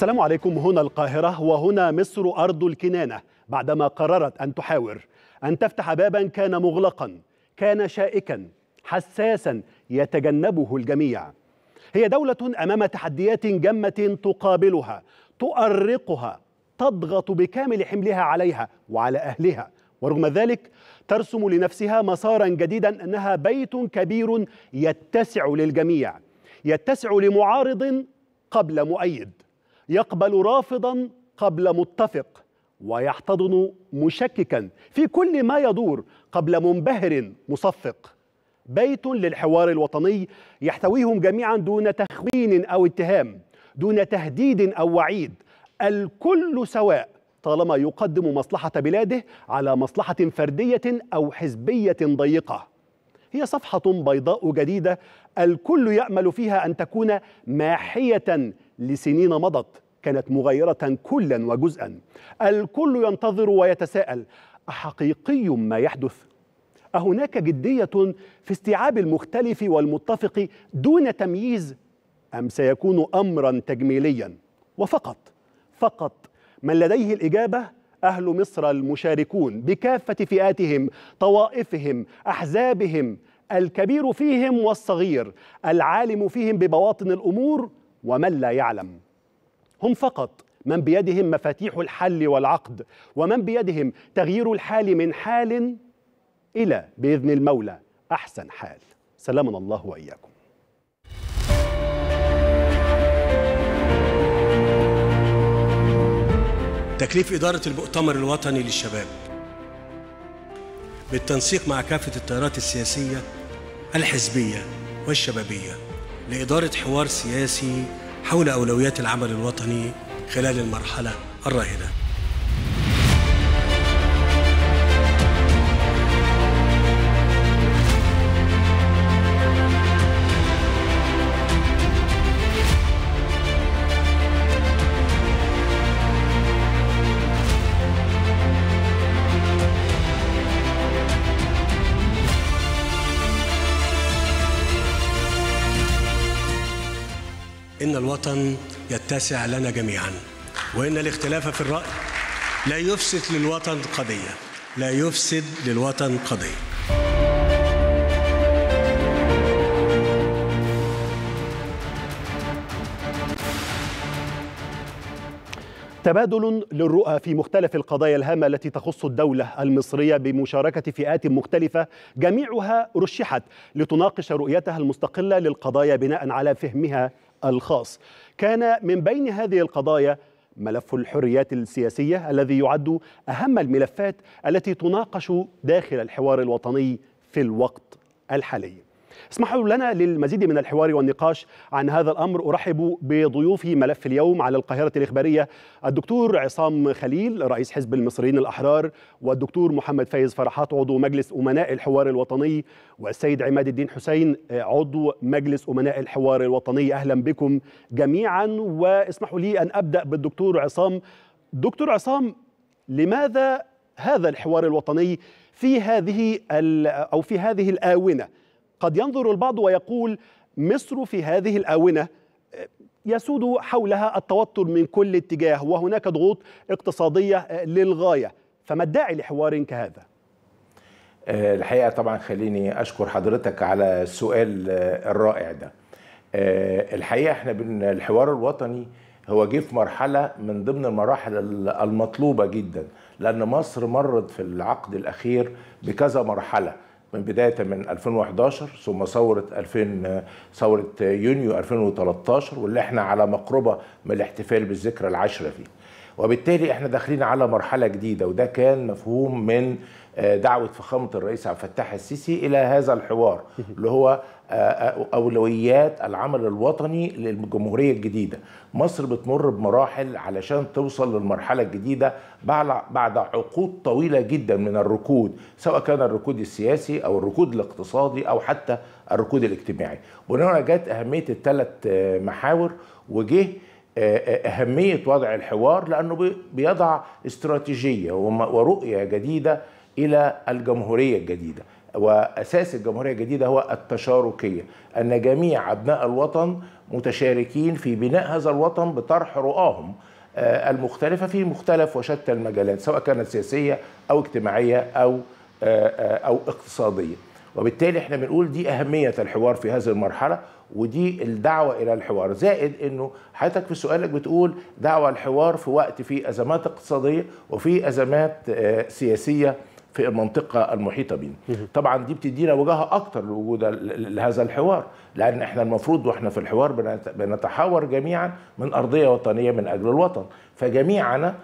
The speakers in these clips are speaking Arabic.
السلام عليكم. هنا القاهرة وهنا مصر أرض الكنانة بعدما قررت أن تحاور أن تفتح بابا كان مغلقا كان شائكا حساسا يتجنبه الجميع. هي دولة أمام تحديات جمة تقابلها تؤرقها تضغط بكامل حملها عليها وعلى أهلها. ورغم ذلك ترسم لنفسها مسارا جديدا أنها بيت كبير يتسع للجميع يتسع لمعارض قبل مؤيد. يقبل رافضا قبل متفق ويحتضن مشككا في كل ما يدور قبل منبهر مصفق. بيت للحوار الوطني يحتويهم جميعا دون تخوين أو اتهام دون تهديد أو وعيد. الكل سواء طالما يقدم مصلحة بلاده على مصلحة فردية أو حزبية ضيقة. هي صفحة بيضاء جديدة الكل يأمل فيها أن تكون ماحية لسنين مضت كانت مغيرة كلا وجزءا. الكل ينتظر ويتساءل أحقيقي ما يحدث؟ أهناك جدية في استيعاب المختلف والمتفق دون تمييز أم سيكون امرا تجميليا؟ وفقط فقط من لديه الإجابة؟ أهل مصر المشاركون بكافة فئاتهم طوائفهم أحزابهم الكبير فيهم والصغير العالم فيهم ببواطن الأمور ومن لا يعلم. هم فقط من بيدهم مفاتيح الحل والعقد ومن بيدهم تغيير الحال من حال إلى بإذن المولى. أحسن حال. سلامنا الله وإياكم. تكليف إدارة المؤتمر الوطني للشباب. بالتنسيق مع كافة التيارات السياسية الحزبية والشبابية. لإدارة حوار سياسي حول أولويات العمل الوطني خلال المرحلة الراهنة. الوطن يتسع لنا جميعا. وإن الاختلاف في الرأي لا يفسد للوطن قضية. لا يفسد للوطن قضية. تبادل للرؤى في مختلف القضايا الهامة التي تخص الدولة المصرية بمشاركة فئات مختلفة جميعها رشحت لتناقش رؤيتها المستقلة للقضايا بناء على فهمها الخاص. كان من بين هذه القضايا ملف الحريات السياسية الذي يعد أهم الملفات التي تناقش داخل الحوار الوطني في الوقت الحالي. اسمحوا لنا للمزيد من الحوار والنقاش عن هذا الأمر. أرحب بضيوفي ملف اليوم على القاهرة الإخبارية الدكتور عصام خليل رئيس حزب المصريين الأحرار والدكتور محمد فايز فرحات عضو مجلس أمناء الحوار الوطني والسيد عماد الدين حسين عضو مجلس أمناء الحوار الوطني. أهلا بكم جميعا. واسمحوا لي أن أبدأ بالدكتور عصام. دكتور عصام لماذا هذا الحوار الوطني في هذه أو في هذه الآونة قد ينظر البعض ويقول مصر في هذه الآونة يسود حولها التوتر من كل اتجاه وهناك ضغوط اقتصادية للغاية. فما الداعي لحوار كهذا؟ الحقيقة طبعا خليني أشكر حضرتك على السؤال الرائع ده. الحقيقة إحنا الحوار الوطني هو جه في مرحلة من ضمن المراحل المطلوبة جدا لأن مصر مرت في العقد الأخير بكذا مرحلة. من بداية من 2011 ثم ثورة 2000 ثورة يونيو 2013 واللي إحنا على مقربة من الاحتفال بالذكرى العاشرة فيه. وبالتالي إحنا داخلين على مرحلة جديدة وده كان مفهوم من دعوة فخامة الرئيس عبد الفتاح السيسي إلى هذا الحوار اللي هو أولويات العمل الوطني للجمهورية الجديدة. مصر بتمر بمراحل علشان توصل للمرحلة الجديدة بعد عقود طويلة جدا من الركود سواء كان الركود السياسي أو الركود الاقتصادي أو حتى الركود الاجتماعي. وهنا جت أهمية الثلاث محاور وجه أهمية وضع الحوار لأنه بيضع استراتيجية ورؤية جديدة إلى الجمهورية الجديدة. وأساس الجمهورية الجديدة هو التشاركية أن جميع أبناء الوطن متشاركين في بناء هذا الوطن بطرح رؤاهم المختلفة في مختلف وشتى المجالات سواء كانت سياسية أو اجتماعية أو أو اقتصادية. وبالتالي إحنا بنقول دي أهمية الحوار في هذه المرحلة ودي الدعوة إلى الحوار. زائد إنه حضرتك في سؤالك بتقول دعوة الحوار في وقت في أزمات اقتصادية وفي أزمات سياسية في المنطقة المحيطة بنا. طبعا دي بتدينا وجهة أكتر لوجود لهذا الحوار. لأن إحنا المفروض وإحنا في الحوار بنتحاور جميعا من أرضية وطنية من أجل الوطن. فجميعنا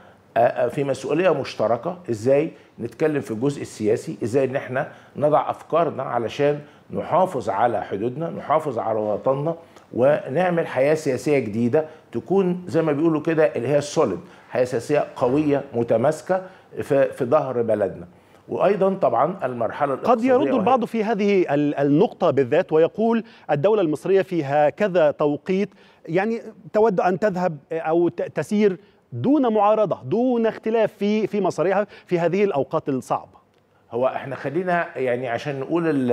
في مسؤولية مشتركة إزاي نتكلم في الجزء السياسي إزاي إن إحنا نضع أفكارنا علشان نحافظ على حدودنا نحافظ على وطننا ونعمل حياة سياسية جديدة تكون زي ما بيقولوا كده اللي هي السوليد حياة سياسية قوية متماسكة في, في ظهر بلدنا. وأيضا طبعا المرحلة قد يرد البعض في هذه النقطة بالذات ويقول الدولة المصرية في هكذا توقيت يعني تود أن تذهب أو تسير دون معارضة دون اختلاف في في مصاريها في هذه الأوقات الصعبة. هو إحنا خلينا يعني عشان نقول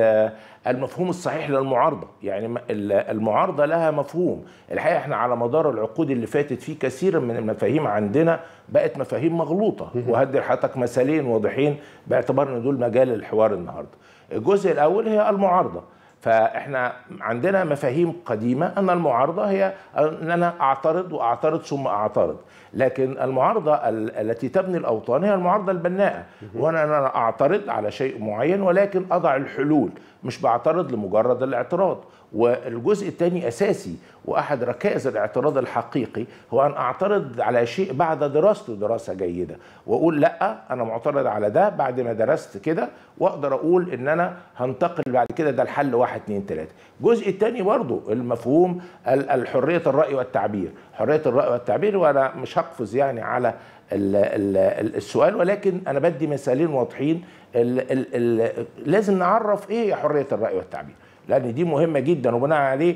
المفهوم الصحيح للمعارضة. يعني المعارضة لها مفهوم. الحقيقة إحنا على مدار العقود اللي فاتت في كثير من المفاهيم عندنا بقت مفاهيم مغلوطة. وهدي لحضرتك مثالين واضحين باعتبار إن دول مجال الحوار النهارده. الجزء الأول هي المعارضة. فاحنا عندنا مفاهيم قديمة أن المعارضة هي ان أنا أعترض وأعترض ثم أعترض. لكن المعارضة التي تبني الأوطان هي المعارضة البناءة. وأنا أنا أعترض على شيء معين ولكن أضع الحلول. مش بعترض لمجرد الاعتراض. والجزء الثاني أساسي وأحد ركائز الاعتراض الحقيقي هو أن أعترض على شيء بعد دراسته دراسة جيدة. وأقول لأ أنا معترض على ده بعد ما درست كده وأقدر أقول إن أنا هنتقل بعد كده ده الحل واحد اتنين تلاتة. الجزء الثاني برضه المفهوم الحرية الرأي والتعبير، حرية الرأي والتعبير وأنا مش هقفز يعني على ال ال السؤال ولكن أنا بدي مثالين واضحين. ال ال ال لازم نعرف إيه هي حرية الرأي والتعبير. لأن دي مهمة جدا. وبناء عليه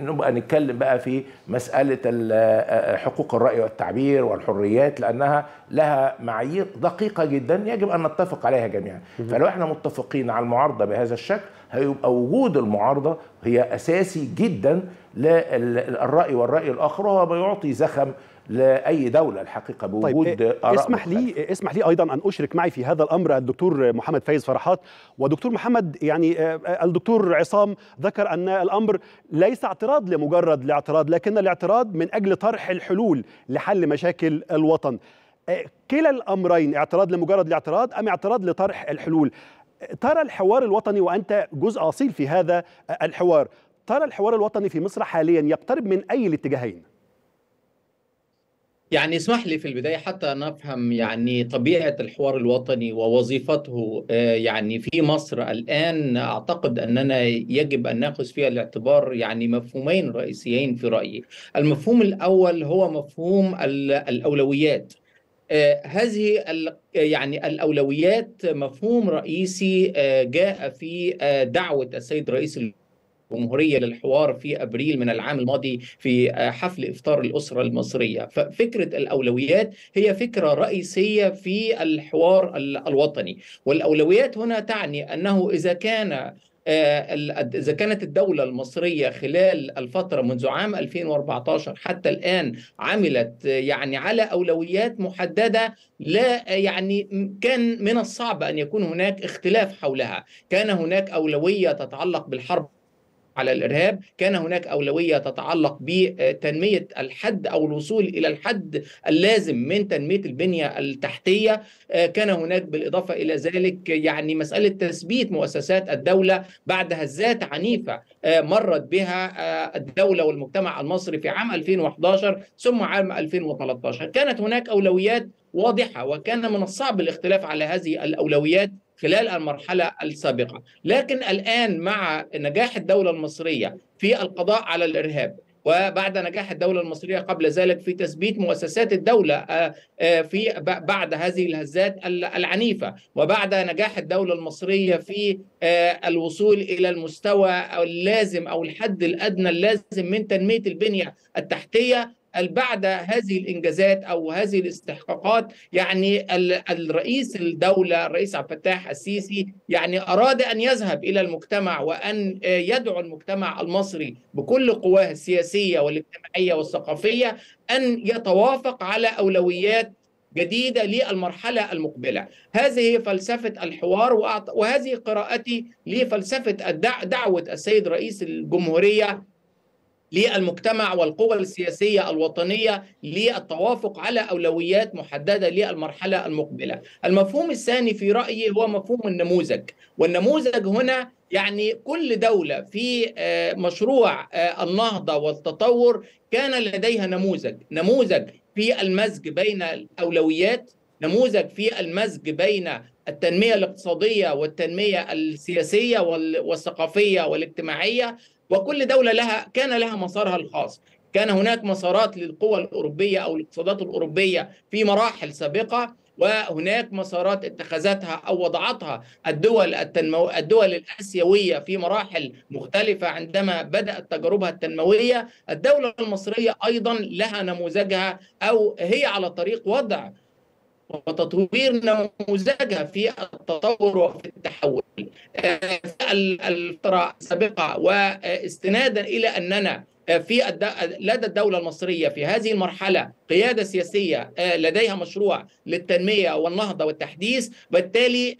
نبقى نتكلم بقى في مسألة حقوق الرأي والتعبير والحريات لأنها لها معايير دقيقة جدا يجب أن نتفق عليها جميعا. فلو إحنا متفقين على المعارضة بهذا الشكل هيبقى وجود المعارضة هي أساسي جدا للراي والرأي الآخر وهو بيعطي زخم لأي دولة الحقيقة بوجود طيب اسمح لي اسمح لي أيضا أن أشرك معي في هذا الأمر الدكتور محمد فايز فرحات. ودكتور محمد يعني الدكتور عصام ذكر أن الأمر ليس اعتراض لمجرد الاعتراض لكن الاعتراض من أجل طرح الحلول لحل مشاكل الوطن. كلا الأمرين اعتراض لمجرد الاعتراض أم اعتراض لطرح الحلول؟ ترى الحوار الوطني وأنت جزء أصيل في هذا الحوار ترى الحوار الوطني في مصر حاليا يقترب من أي الاتجاهين؟ يعني اسمح لي في البداية حتى نفهم يعني طبيعة الحوار الوطني ووظيفته يعني في مصر الآن أعتقد أننا يجب أن نأخذ فيها الاعتبار يعني مفهومين رئيسيين في رأيي. المفهوم الأول هو مفهوم الأولويات. هذه يعني الأولويات مفهوم رئيسي جاء في دعوة السيد رئيس الجمهورية للحوار في أبريل من العام الماضي في حفل إفطار الأسرة المصرية. ففكرة الأولويات هي فكرة رئيسية في الحوار الوطني. والأولويات هنا تعني أنه إذا كان إذا كانت الدولة المصرية خلال الفترة منذ عام 2014 حتى الآن عملت يعني على أولويات محددة لا يعني كان من الصعب أن يكون هناك اختلاف حولها. كان هناك أولوية تتعلق بالحرب على الإرهاب، كان هناك أولوية تتعلق بتنمية الحد أو الوصول إلى الحد اللازم من تنمية البنية التحتية، كان هناك بالإضافة إلى ذلك يعني مسألة تثبيت مؤسسات الدولة بعد هزات عنيفة مرت بها الدولة والمجتمع المصري في عام 2011 ثم عام 2013 كانت هناك أولويات واضحة وكان من الصعب الاختلاف على هذه الأولويات خلال المرحلة السابقة. لكن الآن مع نجاح الدولة المصرية في القضاء على الإرهاب وبعد نجاح الدولة المصرية قبل ذلك في تثبيت مؤسسات الدولة في بعد هذه الهزات العنيفة وبعد نجاح الدولة المصرية في الوصول إلى المستوى اللازم أو الحد الأدنى اللازم من تنمية البنية التحتية بعد هذه الإنجازات أو هذه الاستحقاقات يعني الرئيس الدولة الرئيس عبد الفتاح السيسي يعني أراد أن يذهب إلى المجتمع وأن يدعو المجتمع المصري بكل قواه السياسية والاجتماعية والثقافية أن يتوافق على أولويات جديدة للمرحلة المقبلة. هذه فلسفة الحوار وهذه قراءتي لفلسفة دعوة السيد رئيس الجمهورية للمجتمع والقوى السياسية الوطنية للتوافق على أولويات محددة للمرحلة المقبلة. المفهوم الثاني في رأيي هو مفهوم النموذج، والنموذج هنا يعني كل دولة في مشروع النهضة والتطور كان لديها نموذج، نموذج في المزج بين الأولويات، نموذج في المزج بين التنمية الاقتصادية والتنمية السياسية والثقافية والاجتماعية. وكل دولة لها كان لها مسارها الخاص. كان هناك مسارات للقوى الأوروبية أو الاقتصادات الأوروبية في مراحل سابقة وهناك مسارات اتخذتها أو وضعتها الدول التنمو... الدول الآسيوية في مراحل مختلفة عندما بدأت تجاربها التنموية. الدولة المصرية أيضا لها نموذجها أو هي على طريق وضع وتطوير نموذجها في التطور وفي التحول الفترة السابقة واستنادا إلى أننا في. لدى الدولة المصرية في هذه المرحلة قيادة سياسية لديها مشروع للتنمية والنهضة والتحديث بالتالي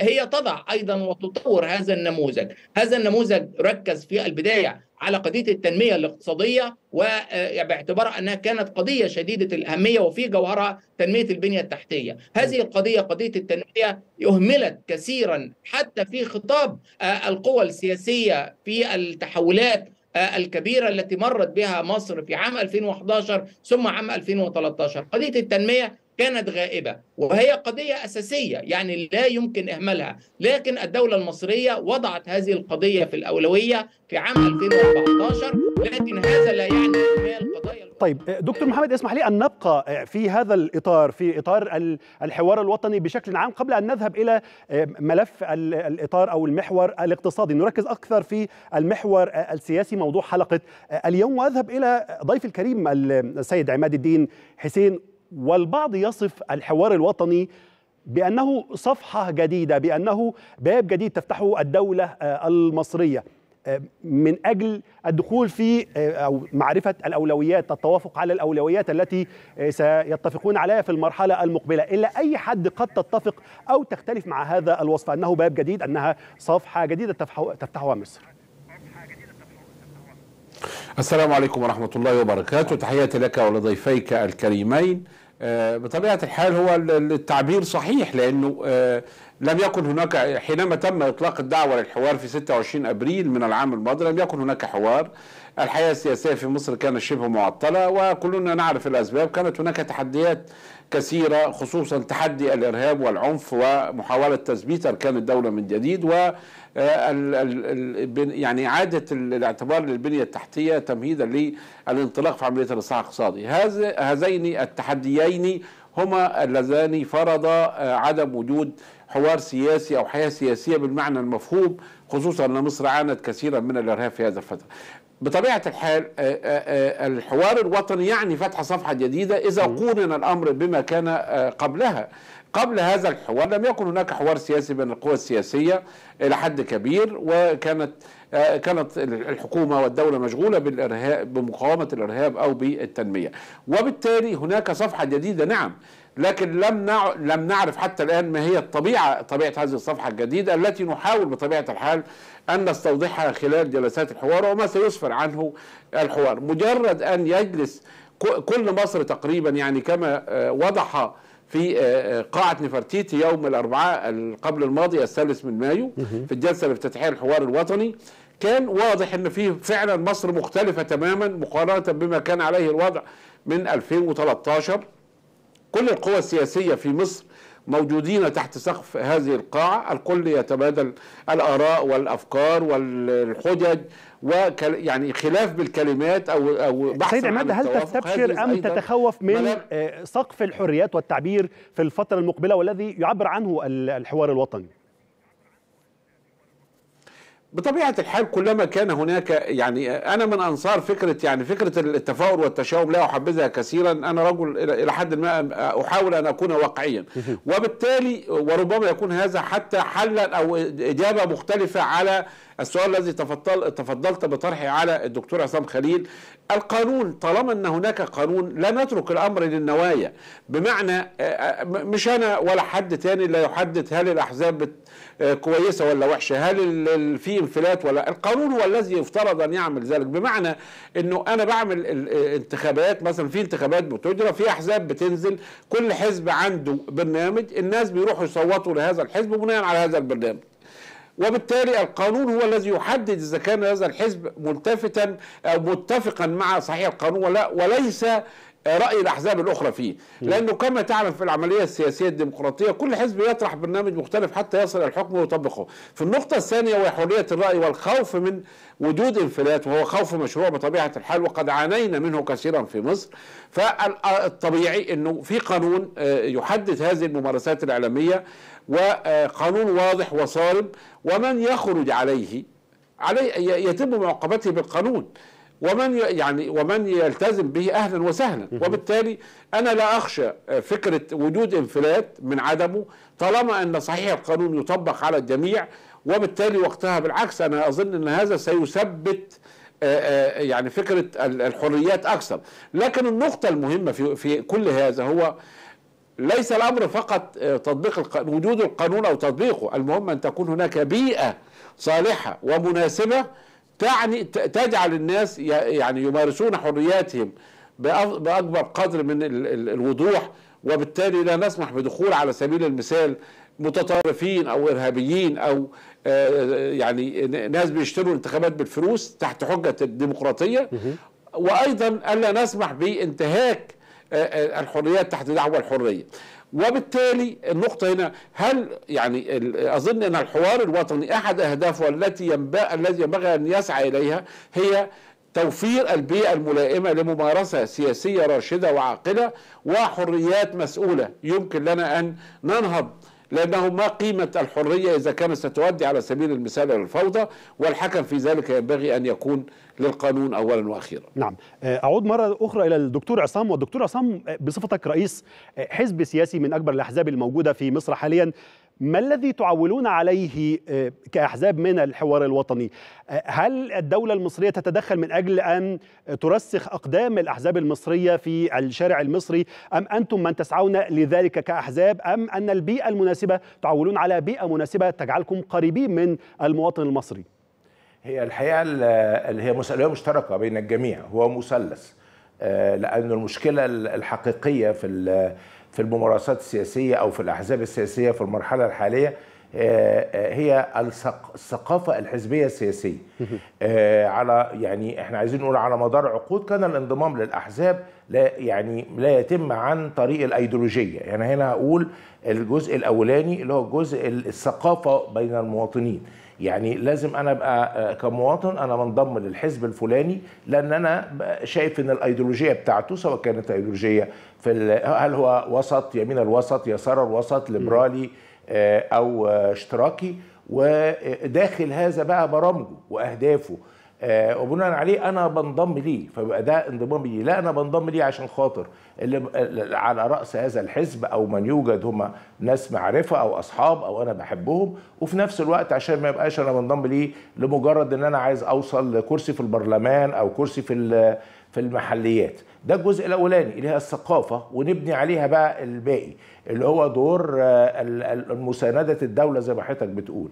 هي تضع أيضا وتطور هذا النموذج هذا النموذج ركز في البداية على قضية التنمية الاقتصادية وباعتبار أنها كانت قضية شديدة الأهمية وفي جوهرها تنمية البنية التحتية. هذه القضية قضية التنمية أهملت كثيرا حتى في خطاب القوى السياسية في التحولات الكبيرة التي مرت بها مصر في عام 2011 ثم عام 2013 قضية التنمية كانت غائبة وهي قضية أساسية يعني لا يمكن إهمالها. لكن الدولة المصرية وضعت هذه القضية في الأولوية في عام 2014 لكن هذا لا يعني إهمال قضايا طيب دكتور محمد اسمح لي أن نبقى في هذا الإطار في إطار الحوار الوطني بشكل عام قبل أن نذهب إلى ملف الإطار أو المحور الاقتصادي. نركز أكثر في المحور السياسي موضوع حلقة اليوم. وأذهب إلى ضيف الكريم السيد عماد الدين حسين والبعض يصف الحوار الوطني بأنه صفحة جديدة بأنه باب جديد تفتحه الدولة المصرية. من أجل الدخول في أو معرفة الأولويات التوافق على الأولويات التي سيتفقون عليها في المرحلة المقبلة. إلا أي حد قد تتفق أو تختلف مع هذا الوصف أنه باب جديد أنها صفحة جديدة تفتحها مصر. السلام عليكم ورحمة الله وبركاته. تحياتي لك ولضيفيك الكريمين. بطبيعة الحال هو التعبير صحيح لأنه لم يكن هناك حينما تم إطلاق الدعوة للحوار في 26 أبريل من العام الماضي لم يكن هناك حوار. الحياة السياسية في مصر كانت شبه معطلة وكلنا نعرف الأسباب. كانت هناك تحديات كثيرة خصوصا تحدي الإرهاب والعنف ومحاولة تثبيت أركان الدولة من جديد و يعني إعادة الاعتبار للبنية التحتية تمهيدا للانطلاق في عملية الإصلاح الاقتصادي. هذين التحديين هما اللذان فرضا عدم وجود حوار سياسي أو حياة سياسية بالمعنى المفهوم خصوصا أن مصر عانت كثيرا من الإرهاب في هذا الفترة. بطبيعة الحال الحوار الوطني يعني فتح صفحة جديدة إذا قورن الأمر بما كان قبلها. قبل هذا الحوار لم يكن هناك حوار سياسي بين القوى السياسية إلى حد كبير وكانت كانت الحكومة والدولة مشغولة بالإرهاب بمقاومة الإرهاب أو بالتنمية. وبالتالي هناك صفحة جديدة نعم لكن لم نع... لم نعرف حتى الآن ما هي الطبيعة طبيعة هذه الصفحة الجديدة التي نحاول بطبيعة الحال أن نستوضحها خلال جلسات الحوار وما سيسفر عنه الحوار. مجرد أن يجلس كل مصر تقريبا يعني كما وضح في قاعة نفرتيتي يوم الأربعاء قبل الماضي الثالث من مايو في الجلسة الافتتاحية الحوار الوطني كان واضح إن في فعلا مصر مختلفة تماما مقارنة بما كان عليه الوضع من 2013 كل القوى السياسية في مصر موجودين تحت سقف هذه القاعة. الكل يتبادل الآراء والأفكار والحجج وكل يعني خلاف بالكلمات أو أو بحث سيد عماد هل تستبشر أم تتخوف من سقف الحريات والتعبير في الفترة المقبلة والذي يعبر عنه الحوار الوطني؟ بطبيعة الحال كلما كان هناك يعني أنا من أنصار فكرة يعني فكرة التفاؤل والتشاؤم لا أحبذها كثيرا. أنا رجل إلى حد ما أحاول أن أكون واقعيا. وبالتالي وربما يكون هذا حتى حلا أو إجابة مختلفة على السؤال الذي تفضل تفضلت بطرحه على الدكتور عصام خليل. القانون طالما أن هناك قانون لا نترك الأمر للنوايا. بمعنى مش أنا ولا حد تاني لا يحدد هل الأحزاب كويسة ولا وحشة؟ هل في انفلات ولا؟ القانون هو الذي يفترض أن يعمل ذلك. بمعنى إنه أنا بعمل انتخابات مثلا في انتخابات بتجرى في أحزاب بتنزل كل حزب عنده برنامج الناس بيروحوا يصوتوا لهذا الحزب بناء على هذا البرنامج. وبالتالي القانون هو الذي يحدد إذا كان هذا الحزب ملتفتا أو متفقا مع صحيح القانون ولا وليس رأي الأحزاب الأخرى فيه. لأنه كما تعلم في العملية السياسية الديمقراطية كل حزب يطرح برنامج مختلف حتى يصل الحكم ويطبقه. في النقطة الثانية وهي حرية الرأي والخوف من وجود انفلات وهو خوف مشروع بطبيعة الحال وقد عانينا منه كثيرا في مصر. فالطبيعي إنه في قانون يحدد هذه الممارسات الإعلامية وقانون واضح وصارم ومن يخرج عليه عليه يتم معاقبته بالقانون. ومن يعني ومن يلتزم به أهلا وسهلا. وبالتالي أنا لا أخشى فكرة وجود انفلات من عدمه طالما أن صحيح القانون يطبق على الجميع وبالتالي وقتها بالعكس أنا أظن أن هذا سيثبت يعني فكرة الحريات أكثر. لكن النقطة المهمة في في كل هذا هو ليس الأمر فقط تطبيق القانون وجود القانون أو تطبيقه. المهم أن تكون هناك بيئة صالحة ومناسبة تعني تجعل الناس يعني يمارسون حرياتهم بأكبر قدر من الوضوح وبالتالي لا نسمح بدخول على سبيل المثال متطرفين أو إرهابيين أو يعني ناس بيشتروا انتخابات بالفلوس تحت حجة الديمقراطية. وأيضا ألا نسمح بانتهاك الحريات تحت دعوى الحرية. وبالتالي النقطة هنا هل يعني أظن أن الحوار الوطني أحد أهدافه التي ينبغي الذي ينبغي أن يسعى إليها هي توفير البيئة الملائمة لممارسة سياسية راشدة وعاقلة وحريات مسؤولة. يمكن لنا أن ننهض لأنه ما قيمة الحرية إذا كانت ستؤدي على سبيل المثال إلى الفوضى والحكم في ذلك ينبغي أن يكون للقانون أولا وأخيرا. نعم. أعود مرة أخرى إلى الدكتور عصام. والدكتور عصام بصفتك رئيس حزب سياسي من أكبر الأحزاب الموجودة في مصر حاليا. ما الذي تعولون عليه كأحزاب من الحوار الوطني؟ هل الدولة المصرية تتدخل من أجل أن ترسخ أقدام الأحزاب المصرية في الشارع المصري؟ أم أنتم من تسعون لذلك كأحزاب؟ أم أن البيئة المناسبة تعولون على بيئة مناسبة تجعلكم قريبين من المواطن المصري؟ هي الحقيقة اللي هي مسألة مشتركة بين الجميع هو مثلث. لأن المشكلة الحقيقية في في الممارسات السياسية أو في الأحزاب السياسية في المرحلة الحالية هي الثقافة الحزبية السياسية. على يعني إحنا عايزين نقول على مدار عقود كان الانضمام للأحزاب لا يعني لا يتم عن طريق الأيديولوجية. يعني هنا هقول الجزء الأولاني اللي هو جزء الثقافة بين المواطنين. يعني لازم أنا أبقى كمواطن أنا منضم للحزب الفلاني لأن أنا شايف إن الأيديولوجية بتاعته سواء كانت أيديولوجية في هل هو وسط يمين الوسط يسار الوسط ليبرالي أو اشتراكي وداخل هذا بقى برامجه وأهدافه. آه وبناء عليه أنا بنضم ليه فبقى ده انضمام ليه. لا أنا بنضم ليه عشان خاطر اللي على رأس هذا الحزب أو من يوجد هم ناس معرفة أو أصحاب أو أنا بحبهم. وفي نفس الوقت عشان ما يبقاش أنا بنضم ليه لمجرد إن أنا عايز أوصل لكرسي في البرلمان أو كرسي في في المحليات. ده الجزء الأولاني اللي هي الثقافة ونبني عليها بقى الباقي اللي هو دور مسانده الدولة زي ما حضرتك بتقول.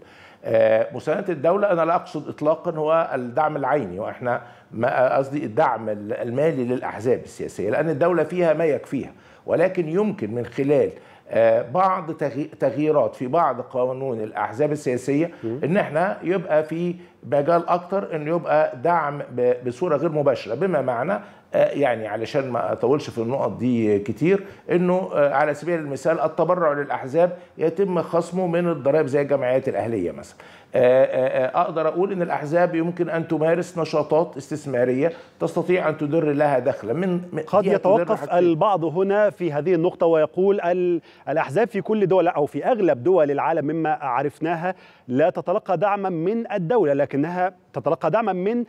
مساندة الدولة أنا لا أقصد إطلاقا هو الدعم العيني وإحنا قصدي الدعم المالي للأحزاب السياسية لأن الدولة فيها ما يكفيها ولكن يمكن من خلال بعض تغييرات في بعض قانون الأحزاب السياسية إن إحنا يبقى في مجال أكتر إن يبقى دعم بصورة غير مباشرة بما معنى يعني علشان ما أطولش في النقط دي كتير إنه على سبيل المثال التبرع للأحزاب يتم خصمه من الضرائب زي الجمعيات الأهلية مثلا. أقدر أقول إن الأحزاب يمكن أن تمارس نشاطات استثمارية تستطيع أن تدر لها دخلا من قد يتوقف البعض هنا في هذه النقطة ويقول الأحزاب في كل دول أو في أغلب دول العالم مما عرفناها لا تتلقى دعما من الدولة لكنها تتلقى دعما من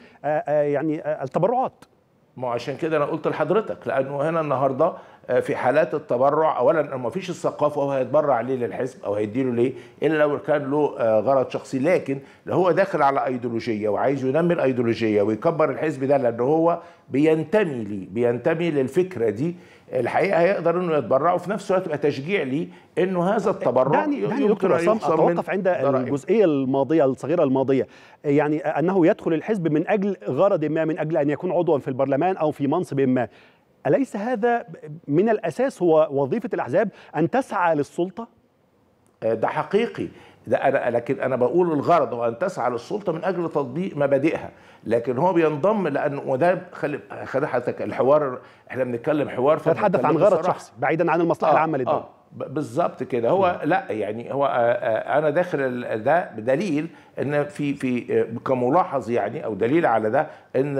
يعني التبرعات. ما عشان كده أنا قلت لحضرتك لأنه هنا النهارده في حالات التبرع اولا ما فيش الثقافة هو هيتبرع ليه للحزب أو هيديله ليه إلا لو كان له غرض شخصي لكن لو هو داخل على ايديولوجية وعايز ينمي الايديولوجية ويكبر الحزب ده لأن هو بينتمي ليه بينتمي للفكرة دي الحقيقة هيقدر إنه يتبرع وفي نفس الوقت يبقى تشجيع ليه إنه هذا التبرع دعني دعني دكتور عصام أتوقف عند الجزئية الماضية الصغيرة الماضية. يعني أنه يدخل الحزب من أجل غرض ما من أجل أن يكون عضوا في البرلمان أو في منصب ما. أليس هذا من الأساس هو وظيفة الأحزاب أن تسعى للسلطة؟ ده حقيقي. ده أنا لكن أنا بقول الغرض هو أن تسعى للسلطة من أجل تطبيق مبادئها. لكن هو بينضم لأن وده خلي خلي حضرتك الحوار إحنا بنتكلم حوار تتحدث عن غرض شخصي بعيدا عن المصلحة آه العامة للدولة آه بالظبط كده. هو لا يعني هو أنا داخل ده بدليل إن في في كملاحظ يعني أو دليل على ده إن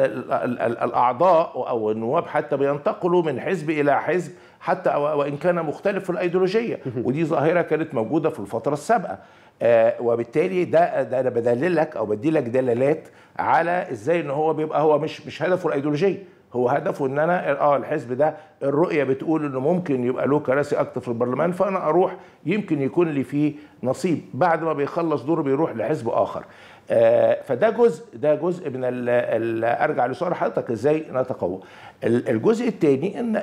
الأعضاء أو النواب حتى بينتقلوا من حزب إلى حزب حتى وان كان مختلف في الأيديولوجية. ودي ظاهرة كانت موجودة في الفترة السابقة. وبالتالي ده ده أنا بدللك أو بدي لك دلالات على إزاي إن هو بيبقى هو مش مش هدفه الأيديولوجية. هو هدفه إن أنا آه الحزب ده الرؤية بتقول إنه ممكن يبقى له كراسي أكتر في البرلمان فأنا أروح يمكن يكون لي فيه نصيب. بعد ما بيخلص دوره بيروح لحزب آخر. آه فده جزء ده جزء من ال ال أرجع لسؤال حضرتك إزاي نتقوى. الجزء الثاني إن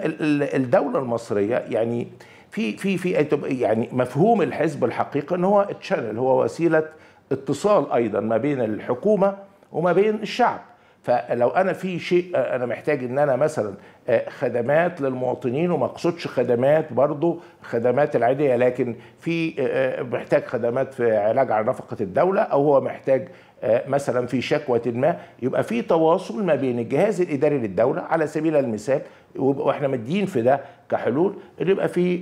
الدولة المصرية يعني في في في يعني مفهوم الحزب الحقيقي إن هو تشانل هو وسيلة اتصال أيضا ما بين الحكومة وما بين الشعب. فلو أنا في شيء أنا محتاج إن أنا مثلا خدمات للمواطنين وما أقصدش خدمات برضو خدمات العادية لكن في محتاج خدمات في علاج على نفقة الدولة أو هو محتاج مثلا في شكوى ما يبقى في تواصل ما بين الجهاز الإداري للدولة على سبيل المثال وإحنا مدين في ده كحلول اللي يبقى في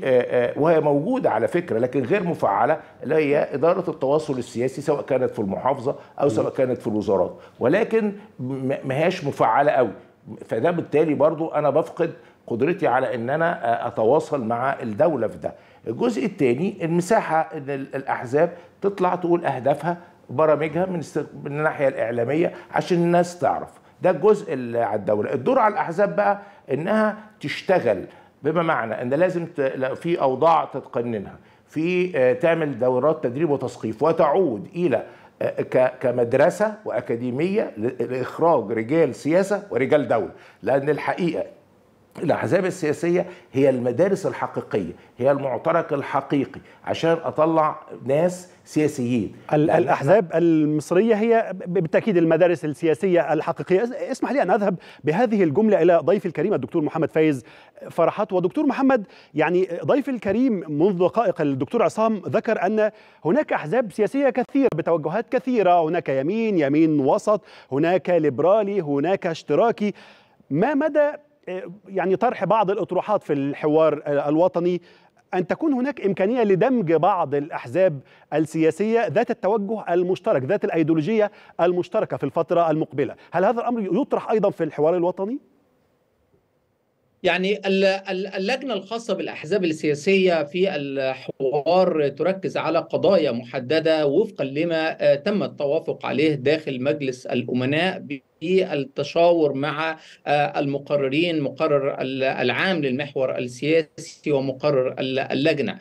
وهي موجودة على فكرة لكن غير مفعلة اللي هي إدارة التواصل السياسي سواء كانت في المحافظة أو سواء كانت في الوزارات. ولكن ما هياش مفعلة قوي. فده بالتالي برضو أنا بفقد قدرتي على إن أنا أتواصل مع الدولة في ده. الجزء الثاني المساحة إن الأحزاب تطلع تقول أهدافها برامجها من من الناحية الإعلامية عشان الناس تعرف. ده الجزء اللي على الدولة. الدور على الأحزاب بقى إنها تشتغل. بما معنى؟ إن لازم في أوضاع تتقننها في تعمل دورات تدريب وتثقيف وتعود إلى كمدرسة وأكاديمية لإخراج رجال سياسة ورجال دولة لأن الحقيقة الأحزاب السياسية هي المدارس الحقيقية هي المعترك الحقيقي عشان أطلع ناس سياسيين. الأحزاب المصرية هي بالتأكيد المدارس السياسية الحقيقية. اسمح لي أن أذهب بهذه الجملة إلى ضيفي الكريم الدكتور محمد فايز فرحات. ودكتور محمد يعني ضيفي الكريم منذ دقائق الدكتور عصام ذكر أن هناك أحزاب سياسية كثيرة بتوجهات كثيرة. هناك يمين يمين وسط هناك ليبرالي هناك اشتراكي. ما مدى يعني طرح بعض الأطروحات في الحوار الوطني. أن تكون هناك إمكانية لدمج بعض الأحزاب السياسية ذات التوجه المشترك ذات الأيديولوجية المشتركة في الفترة المقبلة. هل هذا الأمر يطرح أيضا في الحوار الوطني؟ يعني اللجنة الخاصة بالأحزاب السياسية في الحوار تركز على قضايا محددة وفقا لما تم التوافق عليه داخل مجلس الأمناء التشاور مع المقررين مقرر العام للمحور السياسي ومقرر اللجنة.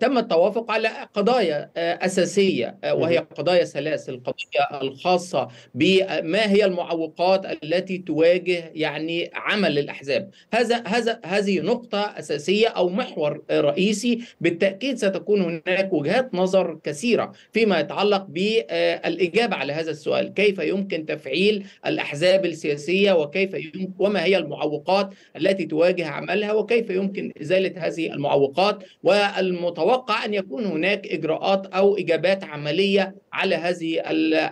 تم التوافق على قضايا أساسية وهي قضايا ثلاث القضية الخاصة بما هي المعوقات التي تواجه يعني عمل الأحزاب. هذا هذا هذه نقطة أساسية أو محور رئيسي. بالتأكيد ستكون هناك وجهات نظر كثيرة فيما يتعلق بالإجابة على هذا السؤال. كيف يمكن تفعيل الأحزاب السياسية وكيف يمكن وما هي المعوقات التي تواجه عملها وكيف يمكن إزالة هذه المعوقات والمتوقع أن يكون هناك إجراءات أو إجابات عملية على هذه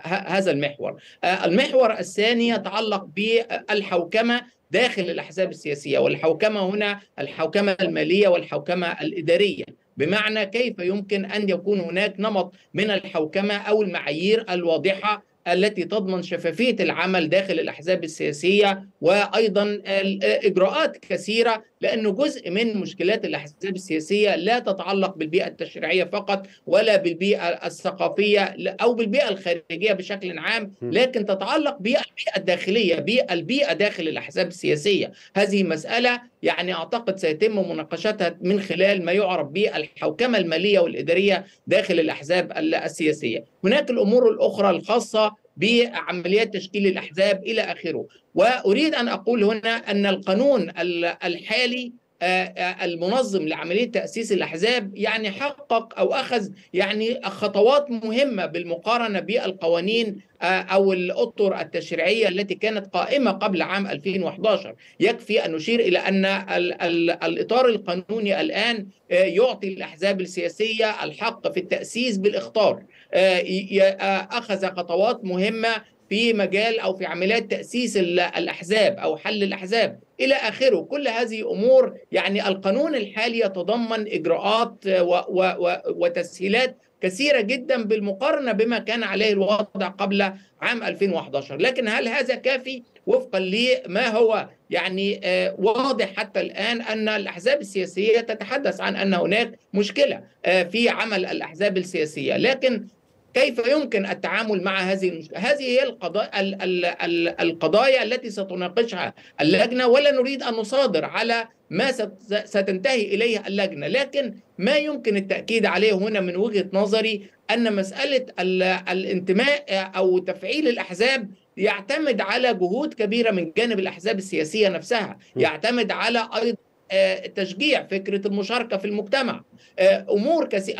هذا المحور. المحور الثاني يتعلق بالحوكمة داخل الأحزاب السياسية والحوكمة هنا الحوكمة المالية والحوكمة الإدارية. بمعنى كيف يمكن أن يكون هناك نمط من الحوكمة أو المعايير الواضحة التي تضمن شفافية العمل داخل الأحزاب السياسية وأيضا إجراءات كثيرة لأنه جزء من مشكلات الأحزاب السياسية لا تتعلق بالبيئة التشريعية فقط ولا بالبيئة الثقافية أو بالبيئة الخارجية بشكل عام لكن تتعلق بالبيئة الداخلية بيئة البيئة داخل الأحزاب السياسية. هذه مسألة يعني أعتقد سيتم مناقشتها من خلال ما يعرف بالحوكمة المالية والإدارية داخل الأحزاب السياسية. هناك الأمور الأخرى الخاصة بعمليات تشكيل الأحزاب إلى آخره. وأريد أن أقول هنا أن القانون الحالي المنظم لعملية تأسيس الأحزاب يعني حقق أو أخذ يعني خطوات مهمة بالمقارنة بالقوانين أو الأطر التشريعية التي كانت قائمة قبل عام 2011 يكفي أن نشير إلى أن ال ال الإطار القانوني الآن يعطي الأحزاب السياسية الحق في التأسيس بالإخطار. أخذ خطوات مهمة في مجال أو في عمليات تأسيس الأحزاب أو حل الأحزاب. إلى آخره. كل هذه أمور يعني القانون الحالي يتضمن إجراءات و و و وتسهيلات كثيرة جدا بالمقارنة بما كان عليه الوضع قبل عام 2011 لكن هل هذا كافي؟ وفقا لما هو يعني واضح حتى الآن أن الأحزاب السياسية تتحدث عن أن هناك مشكلة في عمل الأحزاب السياسية. لكن كيف يمكن التعامل مع هذه المشكلة؟ هذه هي القضايا, ال ال ال القضايا التي ستناقشها اللجنة ولا نريد أن نصادر على ما ستنتهي إليه اللجنة. لكن ما يمكن التأكيد عليه هنا من وجهة نظري أن مسألة الانتماء أو تفعيل الأحزاب يعتمد على جهود كبيرة من جانب الأحزاب السياسية نفسها. يعتمد على أيضا تشجيع فكرة المشاركة في المجتمع. أمور كثيرة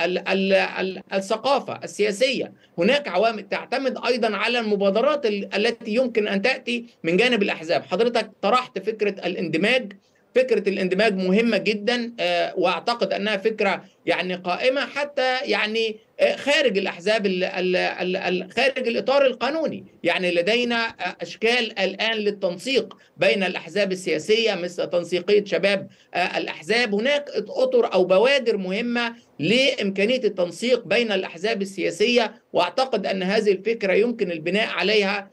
الثقافة السياسية. هناك عوامل تعتمد أيضا على المبادرات التي يمكن أن تأتي من جانب الأحزاب. حضرتك طرحت فكرة الاندماج. فكرة الاندماج مهمة جدا وأعتقد أنها فكرة يعني قائمة حتى يعني خارج الأحزاب ال ال ال خارج الإطار القانوني. يعني لدينا أشكال الآن للتنسيق بين الأحزاب السياسية مثل تنسيقية شباب الأحزاب. هناك أطر أو بوادر مهمة لإمكانية التنسيق بين الأحزاب السياسية وأعتقد أن هذه الفكرة يمكن البناء عليها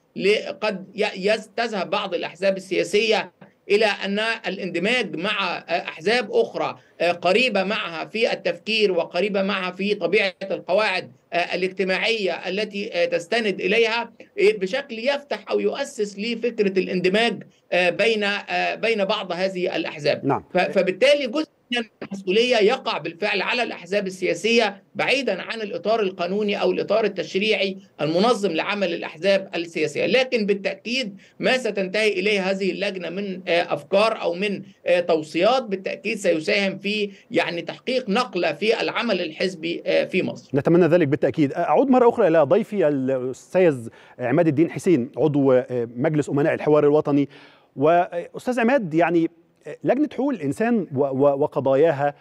قد تذهب بعض الأحزاب السياسية إلى أن الاندماج مع أحزاب أخرى قريبة معها في التفكير وقريبة معها في طبيعة القواعد الاجتماعية التي تستند إليها بشكل يفتح أو يؤسس لفكرة الاندماج بين بين بعض هذه الأحزاب نعم. فبالتالي جزء المسؤولية يقع بالفعل على الأحزاب السياسية بعيدا عن الإطار القانوني أو الإطار التشريعي المنظم لعمل الأحزاب السياسية، لكن بالتأكيد ما ستنتهي إليه هذه اللجنة من أفكار أو من توصيات بالتأكيد سيساهم في يعني تحقيق نقله في العمل الحزبي في مصر. نتمنى ذلك بالتأكيد. أعود مرة أخرى إلى ضيفي الأستاذ عماد الدين حسين عضو مجلس أمناء الحوار الوطني وأستاذ عماد يعني لجنة حقوق الإنسان وقضاياها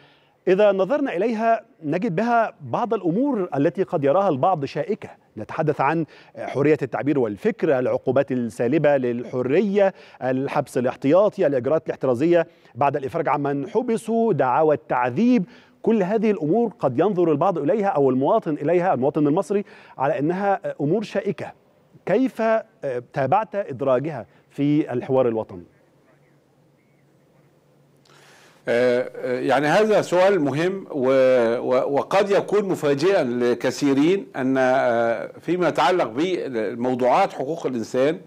إذا نظرنا إليها نجد بها بعض الأمور التي قد يراها البعض شائكة. نتحدث عن حرية التعبير والفكر العقوبات السالبة للحرية الحبس الاحتياطي الإجراءات الاحترازية. بعد الإفراج عمن حبسوا دعاوى التعذيب كل هذه الأمور قد ينظر البعض إليها أو المواطن إليها المواطن المصري على أنها أمور شائكة. كيف تابعت إدراجها في الحوار الوطني؟ يعني هذا سؤال مهم وقد يكون مفاجئا لكثيرين أن فيما يتعلق بموضوعات حقوق الإنسان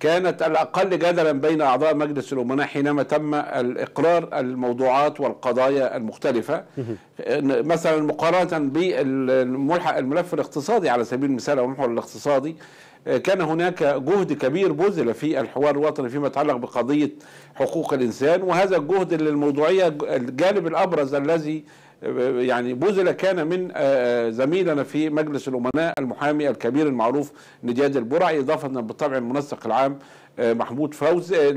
كانت الأقل جدلا بين أعضاء مجلس الأمناء حينما تم الإقرار الموضوعات والقضايا المختلفة. مثلا مقارنة بالملف الاقتصادي على سبيل المثال أو المحور الاقتصادي كان هناك جهد كبير بذل في الحوار الوطني فيما يتعلق بقضية حقوق الإنسان وهذا الجهد للموضوعية الجانب الأبرز الذي يعني بذل كان من زميلنا في مجلس الأمناء المحامي الكبير المعروف نجاد البرعي إضافة بالطبع المنسق العام محمود فوزي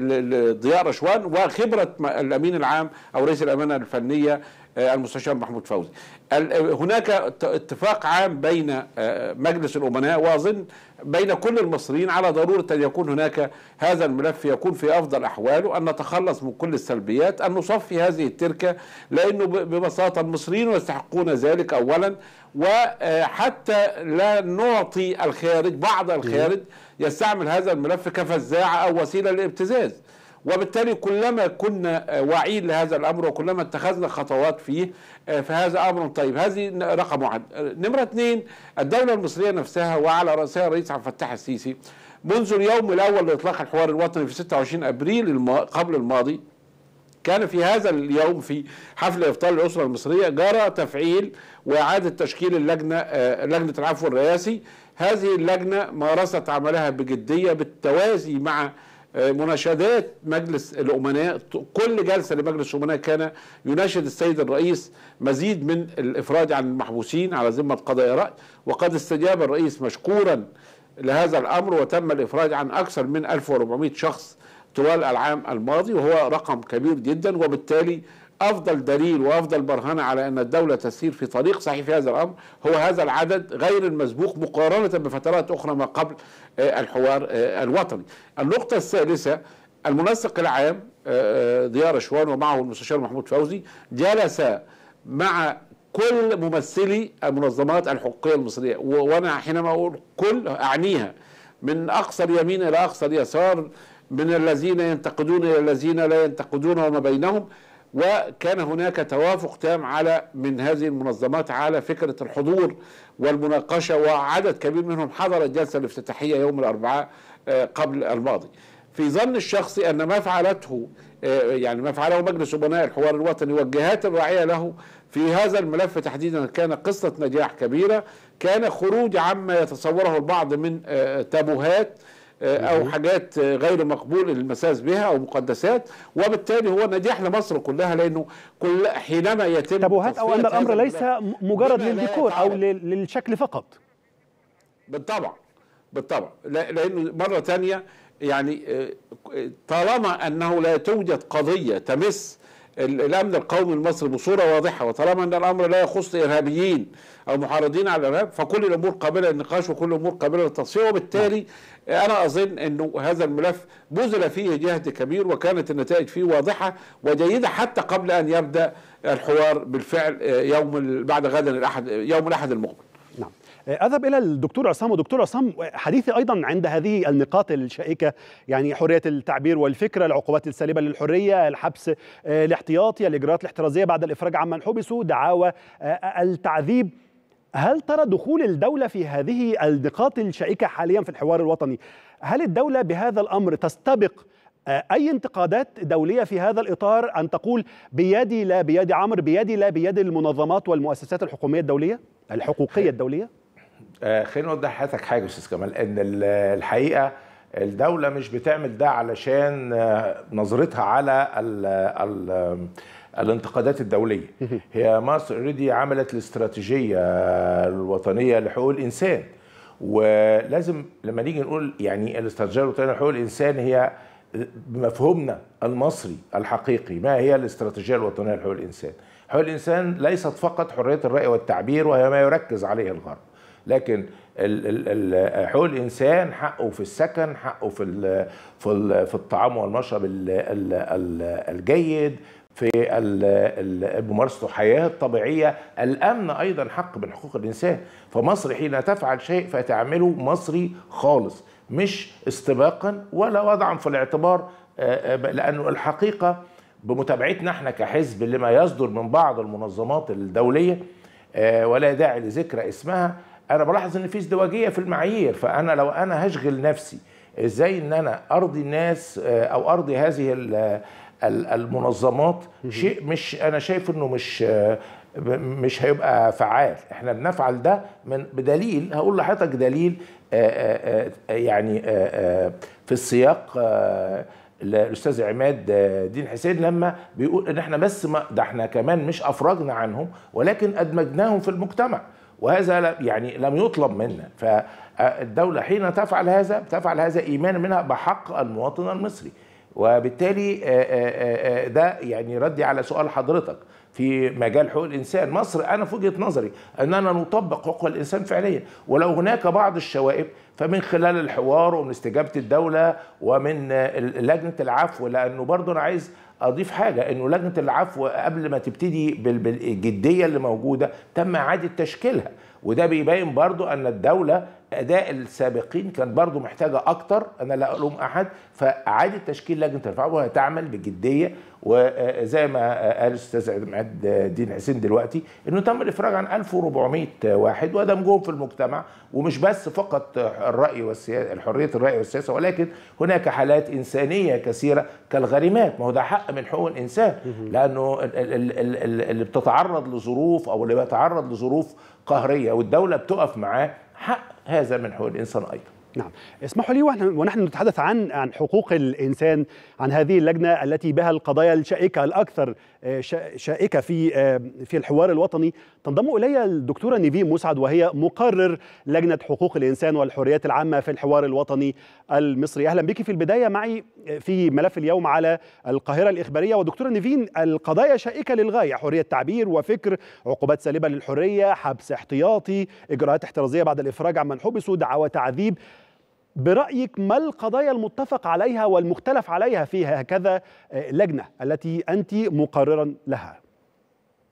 ضياء رشوان وخبرة الأمين العام أو رئيس الأمانة الفنية المستشار محمود فوزي هناك اتفاق عام بين مجلس الأمناء وأظن بين كل المصريين على ضرورة أن يكون هناك هذا الملف يكون في أفضل احواله ان نتخلص من كل السلبيات أن نصفي هذه التركه لأنه ببساطة المصريين يستحقون ذلك اولا. وحتى لا نعطي الخارج بعض الخارج يستعمل هذا الملف كفزاعة أو وسيلة للابتزاز. وبالتالي كلما كنا واعيين لهذا الأمر وكلما اتخذنا خطوات فيه فهذا أمر طيب. هذه رقم واحد. نمرة اثنين الدولة المصرية نفسها وعلى رأسها الرئيس عبد الفتاح السيسي. منذ اليوم الأول لإطلاق الحوار الوطني في 26 أبريل. قبل الماضي كان في هذا اليوم في حفل إفطار الأسرة المصرية جرى تفعيل وإعادة تشكيل اللجنة لجنة العفو الرئاسي. هذه اللجنة مارست عملها بجدية بالتوازي مع مناشدات مجلس الأمناء كل جلسة لمجلس الأمناء كان يناشد السيد الرئيس مزيد من الإفراج عن المحبوسين على ذمة قضايا رأي. وقد استجاب الرئيس مشكورا لهذا الأمر وتم الإفراج عن أكثر من 1400 شخص طوال العام الماضي وهو رقم كبير جدا. وبالتالي أفضل دليل وأفضل برهنه على أن الدولة تسير في طريق صحيح في هذا الأمر هو هذا العدد غير المسبوق مقارنة بفترات أخرى ما قبل الحوار الوطني. النقطة الثالثة المنسق العام ضياء رشوان ومعه المستشار محمود فوزي جلس مع كل ممثلي المنظمات الحقوقية المصرية وأنا حينما أقول كل أعنيها من اقصى اليمين إلى اقصى اليسار من الذين ينتقدون إلى الذين لا ينتقدون وما بينهم وكان هناك توافق تام على من هذه المنظمات على فكرة الحضور والمناقشة وعدد كبير منهم حضر الجلسة الافتتاحية يوم الأربعاء قبل الماضي. في ظن الشخصي أن ما فعلته يعني ما فعله مجلس امناء الحوار الوطني والجهات الراعية له في هذا الملف تحديدا كان قصة نجاح كبيرة كان خروج عما يتصوره البعض من تابوهات أو حاجات غير مقبول المساس بها أو مقدسات وبالتالي هو نجاح لمصر كلها لأنه كل حينما يتم تابوهات أو أن الأمر ليس مجرد للديكور أو للشكل فقط؟ بالطبع بالطبع. لأنه مرة ثانية يعني طالما أنه لا توجد قضية تمس الأمن القومي المصري بصورة واضحة وطالما إن الأمر لا يخص إرهابيين أو محاربين على الإرهاب فكل الأمور قابلة للنقاش وكل الأمور قابلة للتصفية وبالتالي أنا أظن إنه هذا الملف بذل فيه جهد كبير وكانت النتائج فيه واضحة وجيدة حتى قبل أن يبدأ الحوار بالفعل يوم بعد غد الأحد يوم الأحد المقبل. نعم. أذهب إلى الدكتور عصام. ودكتور عصام حديثي أيضا عند هذه النقاط الشائكة يعني حرية التعبير والفكرة العقوبات السالبه للحرية الحبس الاحتياطي الإجراءات الاحترازية بعد الإفراج عمن حبسوا دعاوى التعذيب. هل ترى دخول الدولة في هذه النقاط الشائكة حاليا في الحوار الوطني؟ هل الدولة بهذا الأمر تستبق أي انتقادات دولية في هذا الإطار أن تقول بيدي لا بيد عمرو بيدي لا بيد المنظمات والمؤسسات الحكومية الدولية الحقوقية الدولية؟ آه خليني أوضح لحضرتك حاجة أستاذ كمال إن الحقيقة الدولة مش بتعمل ده علشان نظرتها على ال ال الانتقادات الدولية. هي مصر اوريدي عملت الاستراتيجية الوطنية لحقوق الإنسان. ولازم لما نيجي نقول يعني الاستراتيجية الوطنية لحقوق الإنسان هي بمفهومنا المصري الحقيقي ما هي الاستراتيجية الوطنية لحقوق الإنسان. حقوق الإنسان ليست فقط حرية الرأي والتعبير وهي ما يركز عليه الغرب. لكن حقوق الإنسان حقه في السكن حقه في في في الطعام والمشرب الجيد في ممارسته حياه طبيعيه الأمن أيضا حق من حقوق الإنسان. فمصر حين تفعل شيء فتعمله مصري خالص مش استباقا ولا وضعا في الاعتبار لأنه الحقيقة بمتابعتنا إحنا كحزب لما يصدر من بعض المنظمات الدولية ولا داعي لذكر اسمها أنا بلاحظ إن في ازدواجية في المعايير فأنا لو أنا هشغل نفسي إزاي إن أنا أرضي الناس أو أرضي هذه المنظمات شيء مش أنا شايف إنه مش مش هيبقى فعال. إحنا بنفعل ده من بدليل هقول لحضرتك دليل يعني في السياق الاستاذ عماد دين حسين لما بيقول إن إحنا بس ما ده إحنا كمان مش أفرجنا عنهم ولكن أدمجناهم في المجتمع. وهذا يعني لم يطلب منا. فالدولة حين تفعل هذا تفعل هذا ايمانا منها بحق المواطن المصري. وبالتالي آه، آه، آه، ده يعني ردي على سؤال حضرتك. في مجال حقوق الإنسان. مصر أنا في وجهة نظري أننا نطبق حقوق الإنسان فعليا. ولو هناك بعض الشوائب فمن خلال الحوار ومن استجابة الدولة ومن لجنة العفو لأنه برضه أنا عايز أضيف حاجة إنه لجنة العفو قبل ما تبتدي بال- بالجدية اللي موجودة تم إعادة تشكيلها. وده بيبين برضو أن الدولة أداء السابقين كان برضو محتاجة أكتر. أنا لا ألوم أحد فإعادة تشكيل لجنة العفو هتعمل بجدية. وزي ما قال الأستاذ عماد الدين حسين دلوقتي إنه تم الإفراج عن 1400 واحد ودمجهم في المجتمع. ومش بس فقط الرأي والسياسة حرية الرأي والسياسة ولكن هناك حالات إنسانية كثيرة كالغريمات. ما هو ده حق من حقوق الإنسان. لأنه ال- ال- ال- ال- اللي بتتعرض لظروف أو اللي بيتعرض لظروف قهريه والدولة بتقف معاه حق هذا من حقوق الإنسان أيضا. نعم. اسمحوا لي ونحن, نتحدث عن عن حقوق الإنسان عن هذه اللجنة التي بها القضايا الشائكة الأكثر شائكة في آه، في الحوار الوطني. تنضم الي الدكتورة نيفين مسعد وهي مقرر لجنة حقوق الإنسان والحريات العامة في الحوار الوطني المصري. أهلا بك في البداية معي في ملف اليوم على القاهرة الإخبارية. ودكتورة نيفين القضايا شائكة للغاية. حرية تعبير وفكر عقوبات سالبة للحرية حبس احتياطي إجراءات احترازية بعد الإفراج عمن حبسوا دعوى تعذيب. برأيك ما القضايا المتفق عليها والمختلف عليها في هكذا آه، لجنة التي أنت مقررا لها؟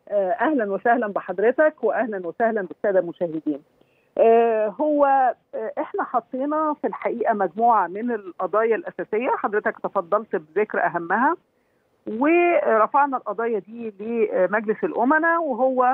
آه، أهلا وسهلا بحضرتك واهلا وسهلا بالسادة المشاهدين. آه، هو إحنا حطينا في الحقيقة مجموعة من القضايا الأساسية. حضرتك تفضلت بذكر أهمها. ورفعنا القضايا دي لمجلس الأمناء وهو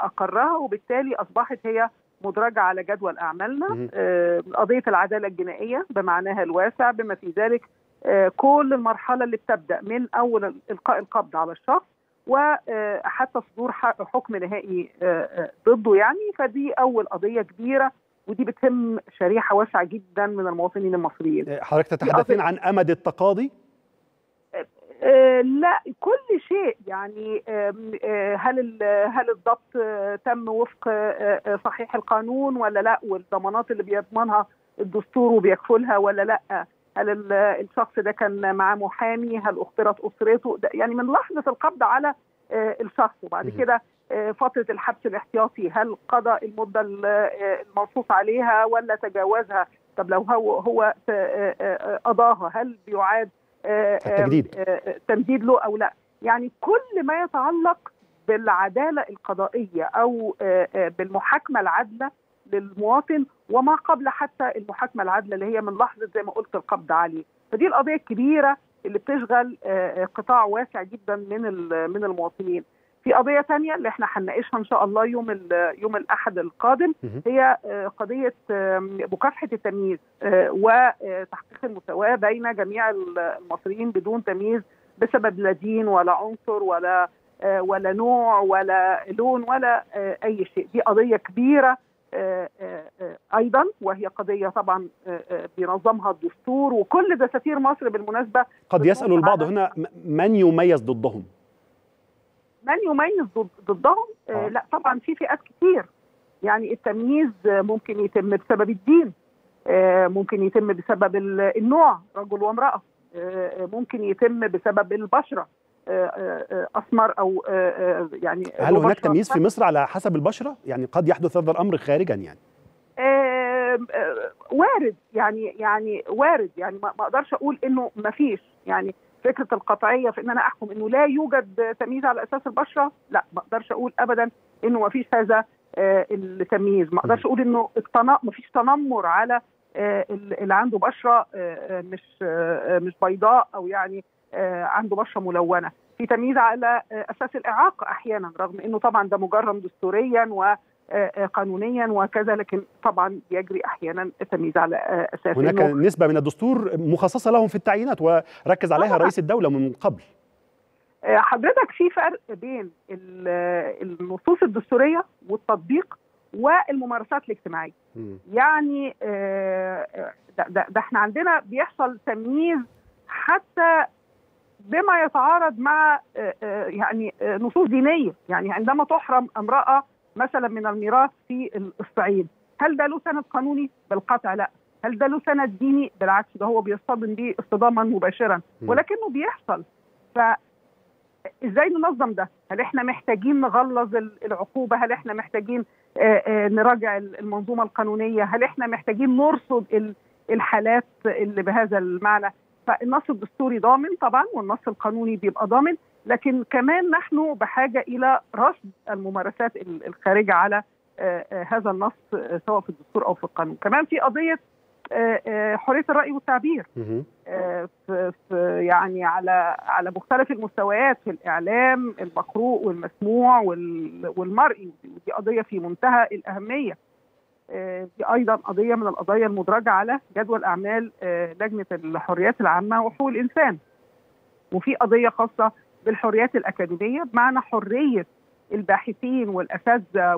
أقرها وبالتالي أصبحت هي مدرجة على جدول أعمالنا مهم. آه، قضية العدالة الجنائية بمعناها الواسع بما في ذلك آه، كل المرحله اللي بتبدأ من أول إلقاء القبض على الشخص وحتى صدور ح- حكم نهائي آه، آه، ضده يعني فدي أول قضية كبيرة ودي بتهم شريحة واسعة جدا من المواطنين المصريين. آه، حضرتك تتحدثين عن أمد التقاضي آه، لا كل شيء. يعني آه، هل هل الضبط آه، تم وفق آه، آه، صحيح القانون ولا لا؟ والضمانات اللي بيضمنها الدستور وبيكفلها ولا لا؟ هل ال- الشخص ده كان معاه محامي؟ هل اخترت أسرته؟ يعني من لحظة القبض على آه، الشخص. وبعد. كده آه، فترة الحبس الاحتياطي هل قضى المدة ال- آه، المنصوص عليها ولا تجاوزها؟ طب لو هو هو آه، آه، قضاها هل بيعاد آه، آه، التجديد. آه، تمديد له أو لا. يعني كل ما يتعلق بالعدالة القضائية أو آه، آه، بالمحاكمة العادلة للمواطن وما قبل حتى المحاكمة العادلة اللي هي من لحظة زي ما قلت القبض عليه. فدي القضية الكبيرة اللي بتشغل آه، آه، قطاع واسع جدا من من المواطنين. في قضية تانية اللي إحنا هنناقشها إن شاء الله يوم ال- يوم الأحد القادم. هي آه، قضية آه، مكافحة التمييز آه، وتحقيق المساواة بين جميع المصريين بدون تمييز بسبب لا دين ولا عنصر ولا آه، ولا نوع ولا لون ولا آه، أي شيء. دي آه، آه، آه، أيضا وهي قضية طبعا آه، آه، بينظمها الدستور وكل دساتير مصر بالمناسبة. قد يسأل البعض هنا من يميز ضدهم؟ من يميز ضد- ضدهم. آه. آه. لا طبعا في فئات كتير. يعني التمييز ممكن يتم بسبب الدين آه، ممكن يتم بسبب ال- النوع رجل وامرأة. آه، ممكن يتم بسبب أو آه، آه، يعني هل هناك تمييز في مصر على حسب البشرة؟ يعني قد يحدث هذا الأمر خارجا يعني. وارد. يعني يعني وارد. يعني ما ما أقدرش أقول إنه ما فيش يعني فكرة القطعية في إن أنا أحكم إنه لا يوجد تمييز على أساس البشرة لا ما أقدرش أقول ابدا إنه ما فيش هذا آه، التمييز. ما أقدرش أقول إنه ما فيش تنمر على آه، اللي عنده بشرة آه، مش مش بيضاء أو يعني عنده بشرة ملونة. في تمييز على أساس الإعاقة أحيانا رغم إنه طبعا ده مجرم دستوريا و قانونيا وكذا لكن طبعا يجري أحيانا التمييز على آه، أساس هناك نسبة من الدستور مخصصة لهم في التعيينات وركز عليها رئيس الدولة من قبل. آه، حضرتك في فرق بين ال- آه، النصوص الدستورية والتطبيق والممارسات الاجتماعية. مم. يعني آه، آه، ده, ده, ده إحنا عندنا بيحصل تمييز حتى بما يتعارض مع آه، آه، يعني آه، نصوص دينية. يعني عندما تحرم امرأة مثلا من الميراث في الصعيد هل ده له سند قانوني بالقطع لا هل ده له سند ديني بالعكس ده هو بيصطدم بيه اصطداما مباشرا ولكنه بيحصل ف إزاي ننظم ده؟ هل إحنا محتاجين نغلظ العقوبة؟ هل إحنا محتاجين نراجع المنظومة القانونية؟ هل إحنا محتاجين نرصد الحالات اللي بهذا المعنى؟ فالنص الدستوري ضامن طبعا والنص القانوني بيبقى ضامن لكن كمان نحن بحاجة إلى رصد الممارسات الخارجه على هذا النص سواء في الدستور أو في القانون. كمان في قضية حرية الرأي والتعبير. في يعني على على مختلف المستويات في الإعلام المقروء والمسموع والمرئي. ودي قضية في منتهى الأهمية. دي أيضا قضية من القضايا المدرجة على جدول أعمال لجنة الحريات العامة وحقوق الإنسان. وفي قضية خاصة بالحريات الأكاديمية بمعنى حرية الباحثين والأساتذة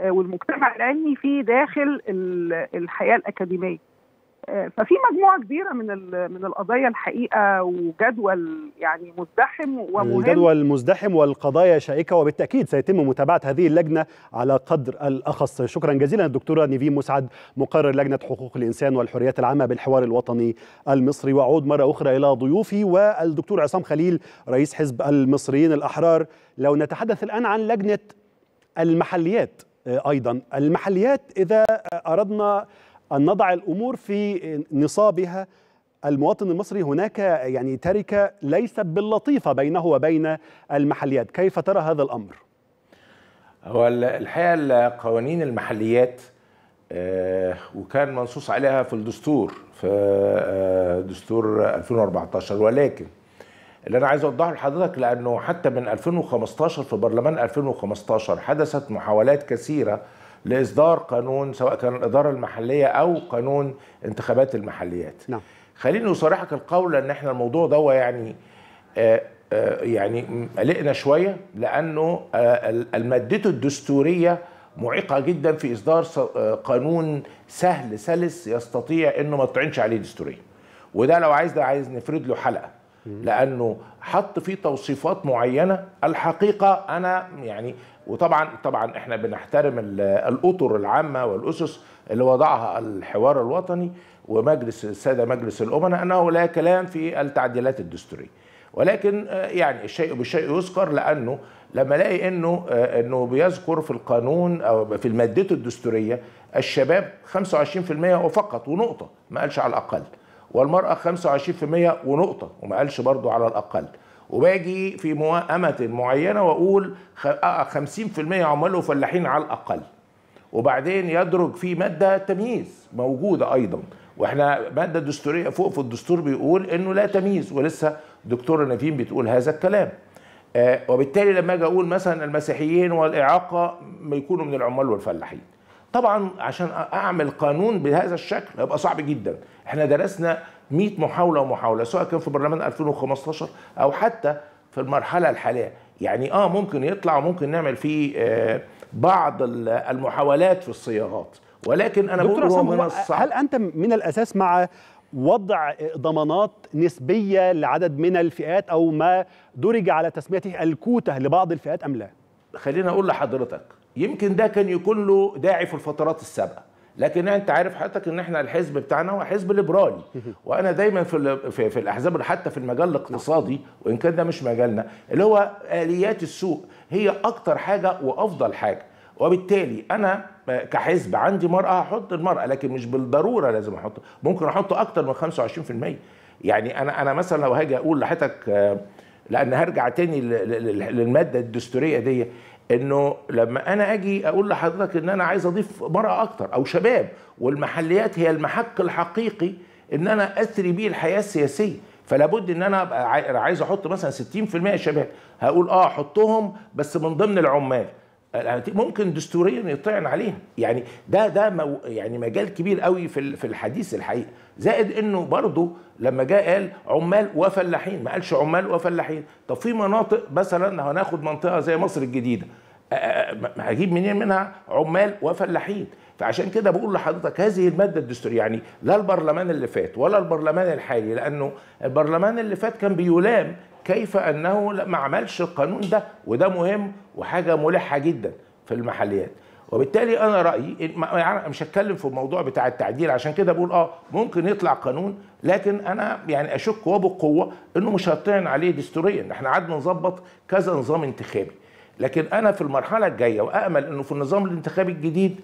والمجتمع العلمي في داخل الحياة الأكاديمية. ففي مجموعة كبيرة من من القضايا الحقيقة وجدول يعني مزدحم ومهم. الجدول مزدحم والقضايا شائكة وبالتأكيد سيتم متابعة هذه اللجنة على قدر الأخص. شكرا جزيلا الدكتوره نيفين مسعد مقرر لجنة حقوق الإنسان والحريات العامة بالحوار الوطني المصري. وأعود مرة أخرى إلى ضيوفي والدكتور عصام خليل رئيس حزب المصريين الأحرار. لو نتحدث الآن عن لجنة المحليات أيضا المحليات إذا أردنا أن نضع الأمور في نصابها. المواطن المصري هناك يعني تركه ليست باللطيفة بينه وبين المحليات، كيف ترى هذا الأمر؟ هو الحقيقة قوانين المحليات وكان منصوص عليها في الدستور في دستور 2014 ولكن اللي أنا عايز أوضحه لحضرتك لأنه حتى من 2015 في برلمان 2015 حدثت محاولات كثيرة لإصدار قانون سواء كان الإدارة المحلية أو قانون انتخابات المحليات. نعم. خليني اصارحك القول إن إحنا الموضوع ده يعني آآ آآ يعني قلقنا شوية لأنه المادته الدستورية معيقه جدا في إصدار قانون سهل سلس يستطيع إنه ما تطعنش عليه دستوريا. وده لو عايز ده عايز نفرد له حلقة. لأنه حط فيه توصيفات معينة. الحقيقة أنا يعني وطبعا طبعا إحنا بنحترم الأطر العامة والأسس اللي وضعها الحوار الوطني ومجلس السادة مجلس الأمناء أنه لا كلام في التعديلات الدستورية. ولكن يعني الشيء بالشيء يذكر لأنه لما ألاقي إنه إنه بيذكر في القانون أو في مادته الدستورية الشباب 25% وفقط ونقطة ما قالش على الأقل. والمرأة 25% ونقطة وما قالش برضه على الأقل. وباجي في موائمة معينة وأقول 50% عمال وفلاحين على الأقل. وبعدين يدرج في مادة تمييز موجودة أيضا. وإحنا مادة دستورية فوق في الدستور بيقول إنه لا تمييز ولسه دكتورة نفيم بتقول هذا الكلام. آه وبالتالي لما أجي أقول مثلا المسيحيين والإعاقة يكونوا من العمال والفلاحين. طبعا عشان أعمل قانون بهذا الشكل هيبقى صعب جدا. إحنا درسنا 100 محاولة ومحاولة سواء كان في برلمان 2015 أو حتى في المرحلة الحالية. يعني آه ممكن يطلع وممكن نعمل فيه آه بعض المحاولات في الصياغات. ولكن أنا بقول هو من الصعب هل أنت من الأساس مع وضع ضمانات نسبية لعدد من الفئات أو ما درج على تسميته الكوتة لبعض الفئات أم لا؟ خليني أقول لحضرتك يمكن ده كان يكون له داعي في الفترات السابقة. لكن انت عارف حضرتك ان إحنا الحزب بتاعنا هو حزب ليبرالي. وأنا دايما في في, في الأحزاب حتى في المجال الاقتصادي وإن كان ده مش مجالنا اللي هو آليات السوق هي أكتر حاجة وأفضل حاجة. وبالتالي أنا كحزب عندي مرأة هحط المرأة لكن مش بالضرورة لازم أحط ممكن أحط أكتر من 25% يعني أنا أنا مثلا لو هاجي أقول لحضرتك لأن هرجع تاني للمادة الدستورية دي إنه لما أنا أجي أقول لحضرتك إن أنا عايز أضيف مرأة أكتر أو شباب والمحليات هي المحك الحقيقي إن أنا أثري بيه الحياة السياسية فلا بد إن أنا أبقى عايز أحط مثلا 60% شباب هقول آه أحطهم بس من ضمن العمال. ممكن دستوريا يطعن عليها يعني ده ده يعني مجال كبير قوي في في الحديث الحقيقة زائد إنه برضه لما جاء قال عمال وفلاحين ما قالش عمال وفلاحين. طب في مناطق مثلا هناخد منطقة زي مصر الجديدة. هجيب منين منها؟ عمال وفلاحين. فعشان كده بقول لحضرتك هذه المادة الدستورية يعني لا البرلمان اللي فات ولا البرلمان الحالي لأنه البرلمان اللي فات كان بيلام كيف أنه ما عملش القانون ده وده مهم وحاجة ملحة جدا في المحليات. وبالتالي أنا رأيي يعني مش هتكلم في الموضوع بتاع التعديل عشان كده بقول آه ممكن يطلع قانون لكن أنا يعني أشك وبقوة إنه مش هطعن عليه دستوريا. إحنا قعدنا نظبط كذا نظام انتخابي. لكن أنا في المرحلة الجاية وامل إنه في النظام الانتخابي الجديد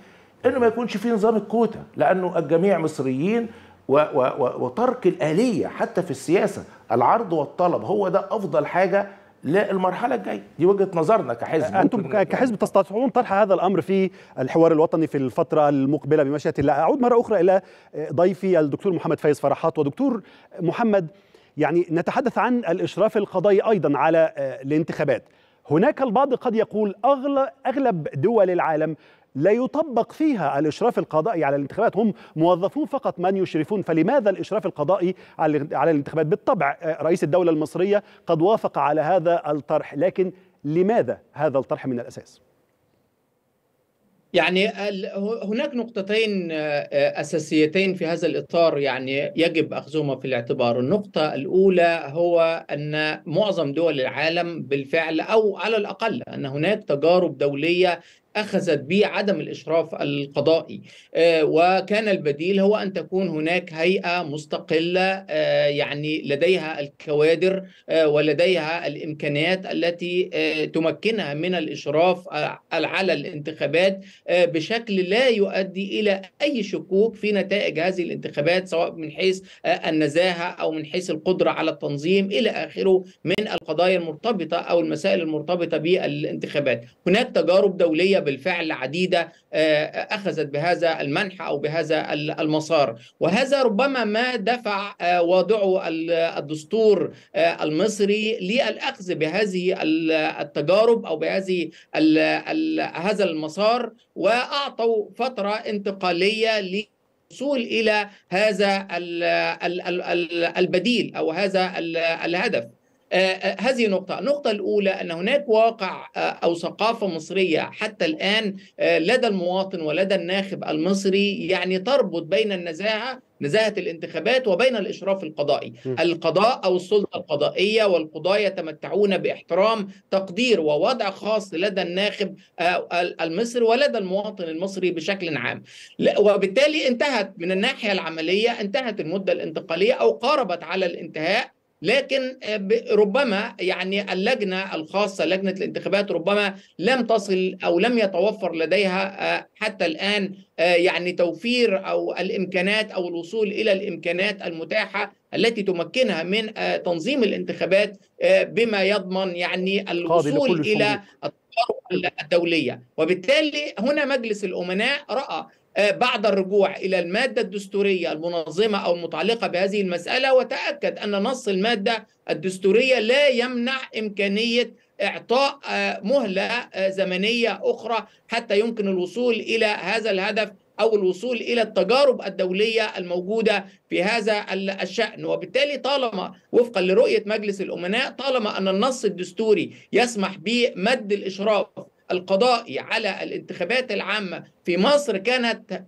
إنه ما يكونش فيه نظام الكوتا لأنه الجميع مصريين وترك الآلية حتى في السياسة. العرض والطلب هو ده أفضل حاجة للمرحلة الجاية. دي وجهة نظرنا كحزب. ك- كحزب تستطيعون طرح هذا الأمر في الحوار الوطني في الفترة المقبلة بمشيئه الله. أعود مرة أخرى إلى ضيفي الدكتور محمد فايز فرحات. ودكتور محمد يعني نتحدث عن الإشراف القضائي أيضا على الانتخابات. هناك البعض قد يقول أغلب, دول العالم لا يطبق فيها الإشراف القضائي على الانتخابات. هم موظفون فقط من يشرفون. فلماذا الإشراف القضائي على الانتخابات؟ بالطبع رئيس الدولة المصرية قد وافق على هذا الطرح. لكن لماذا هذا الطرح من الأساس؟ يعني هناك نقطتين أساسيتين في هذا الإطار يعني يجب أخذهما في الاعتبار، النقطة الأولى هو أن معظم دول العالم بالفعل أو على الأقل أن هناك تجارب دولية أخذت بعدم الإشراف القضائي. وكان البديل هو أن تكون هناك هيئة مستقلة يعني لديها الكوادر ولديها الإمكانيات التي تمكنها من الإشراف على الانتخابات بشكل لا يؤدي إلى أي شكوك في نتائج هذه الانتخابات سواء من حيث النزاهة أو من حيث القدرة على التنظيم إلى آخره من القضايا المرتبطة أو المسائل المرتبطة بالانتخابات. هناك تجارب دولية بالفعل عديدة أخذت بهذا المنح أو بهذا المسار. وهذا ربما ما دفع واضعه الدستور المصري للأخذ بهذه التجارب أو بهذه هذا المسار وأعطوا فترة انتقالية للوصول إلى هذا البديل أو هذا الهدف. آه هذه نقطة. النقطة الأولى أن هناك واقع آه أو ثقافة مصرية حتى الآن آه لدى المواطن ولدى الناخب المصري يعني تربط بين النزاهة نزاهة الانتخابات وبين الإشراف القضائي. القضاء أو السلطة القضائية والقضاة يتمتعون بإحترام تقدير ووضع خاص لدى الناخب المصري ولدى المواطن المصري بشكل عام. وبالتالي انتهت من الناحية العملية انتهت المدة الانتقالية أو قاربت على الانتهاء لكن ربما يعني اللجنة الخاصة لجنة الانتخابات ربما لم تصل أو لم يتوفر لديها حتى الآن يعني توفير أو الإمكانات أو الوصول إلى الإمكانات المتاحة التي تمكنها من تنظيم الانتخابات بما يضمن يعني الوصول إلى التجارب الدولية. وبالتالي هنا مجلس الأمناء رأى بعد الرجوع إلى المادة الدستورية المنظمة أو المتعلقة بهذه المسألة وتأكد أن نص المادة الدستورية لا يمنع إمكانية إعطاء مهلة زمنية أخرى حتى يمكن الوصول إلى هذا الهدف أو الوصول إلى التجارب الدولية الموجودة في هذا الشأن. وبالتالي طالما وفقا لرؤية مجلس الأمناء طالما أن النص الدستوري يسمح بمد الإشراف القضائي على الانتخابات العامة في مصر كانت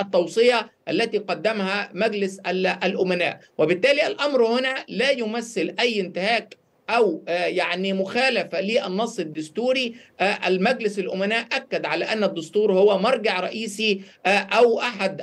التوصية التي قدمها مجلس الأمناء. وبالتالي الأمر هنا لا يمثل أي انتهاك أو يعني مخالفة للنص الدستوري. المجلس الأمناء أكد على أن الدستور هو مرجع رئيسي أو أحد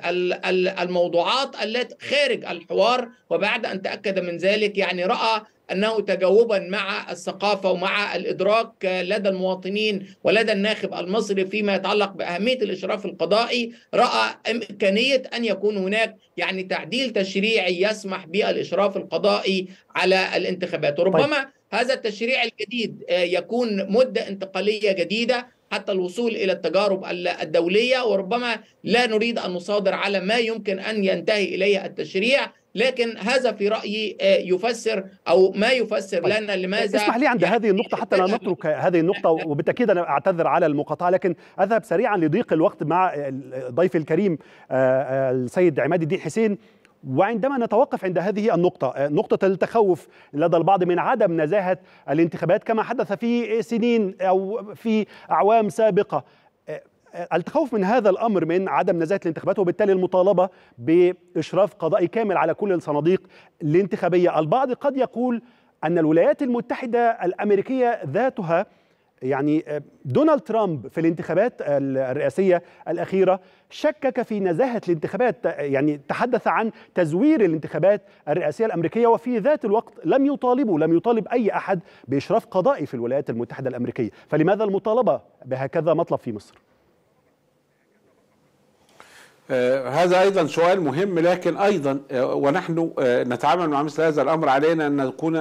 الموضوعات التي خارج الحوار. وبعد أن تأكد من ذلك يعني رأى أنه تجاوبا مع الثقافة ومع الإدراك لدى المواطنين ولدى الناخب المصري فيما يتعلق بأهمية الإشراف القضائي رأى إمكانية أن يكون هناك يعني تعديل تشريعي يسمح بالإشراف القضائي على الانتخابات وربما طيب. هذا التشريع الجديد يكون مدة انتقالية جديدة حتى الوصول إلى التجارب الدولية وربما لا نريد أن نصادر على ما يمكن أن ينتهي إليه التشريع لكن هذا في رأيي يفسر أو ما يفسر طيب. لنا لماذا اسمح لي عند يعني هذه النقطة حتى لا نترك هذه النقطة وبالتأكيد أنا أعتذر على المقاطعة لكن أذهب سريعا لضيق الوقت مع ضيفي الكريم السيد عماد الدين حسين. وعندما نتوقف عند هذه النقطة نقطة التخوف لدى البعض من عدم نزاهة الانتخابات كما حدث في سنين أو في أعوام سابقة. التخوف من هذا الأمر من عدم نزاهة الانتخابات وبالتالي المطالبة بإشراف قضائي كامل على كل الصناديق الانتخابية، البعض قد يقول أن الولايات المتحدة الأمريكية ذاتها يعني دونالد ترامب في الانتخابات الرئاسية الأخيرة شكك في نزاهة الانتخابات يعني تحدث عن تزوير الانتخابات الرئاسية الأمريكية وفي ذات الوقت لم يطالبوا لم يطالب أي أحد بإشراف قضائي في الولايات المتحدة الأمريكية فلماذا المطالبة بهكذا مطلب في مصر؟ آه هذا أيضا سؤال مهم لكن أيضا آه ونحن آه نتعامل مع مثل هذا الأمر علينا أن نكون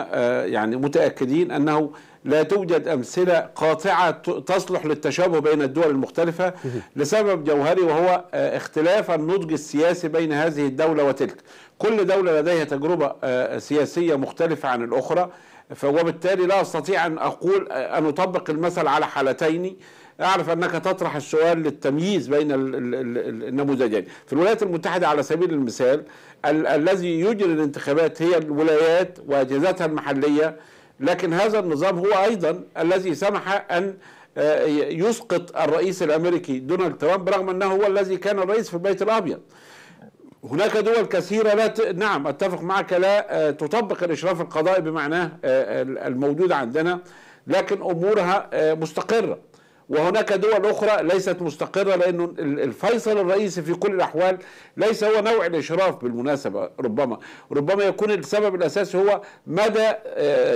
يعني متأكدين أنه لا توجد أمثلة قاطعة تصلح للتشابه بين الدول المختلفة لسبب جوهري وهو اختلاف النضج السياسي بين هذه الدولة وتلك. كل دولة لديها تجربة سياسية مختلفة عن الأخرى وبالتالي لا أستطيع أن أقول أن أطبق المثل على حالتين أعرف أنك تطرح السؤال للتمييز بين النموذجين. في الولايات المتحدة على سبيل المثال ال الذي يجري الانتخابات هي الولايات واجهزتها المحلية لكن هذا النظام هو أيضا الذي سمح أن يسقط الرئيس الأمريكي دونالد ترامب رغم أنه هو الذي كان الرئيس في البيت الأبيض. هناك دول كثيرة لا ت... نعم أتفق معك لا تطبق الإشراف القضائي بمعناه الموجود عندنا لكن أمورها مستقرة. وهناك دول أخرى ليست مستقرة لأنه الفيصل الرئيسي في كل الأحوال ليس هو نوع الإشراف بالمناسبة. ربما ربما يكون السبب الأساسي هو مدى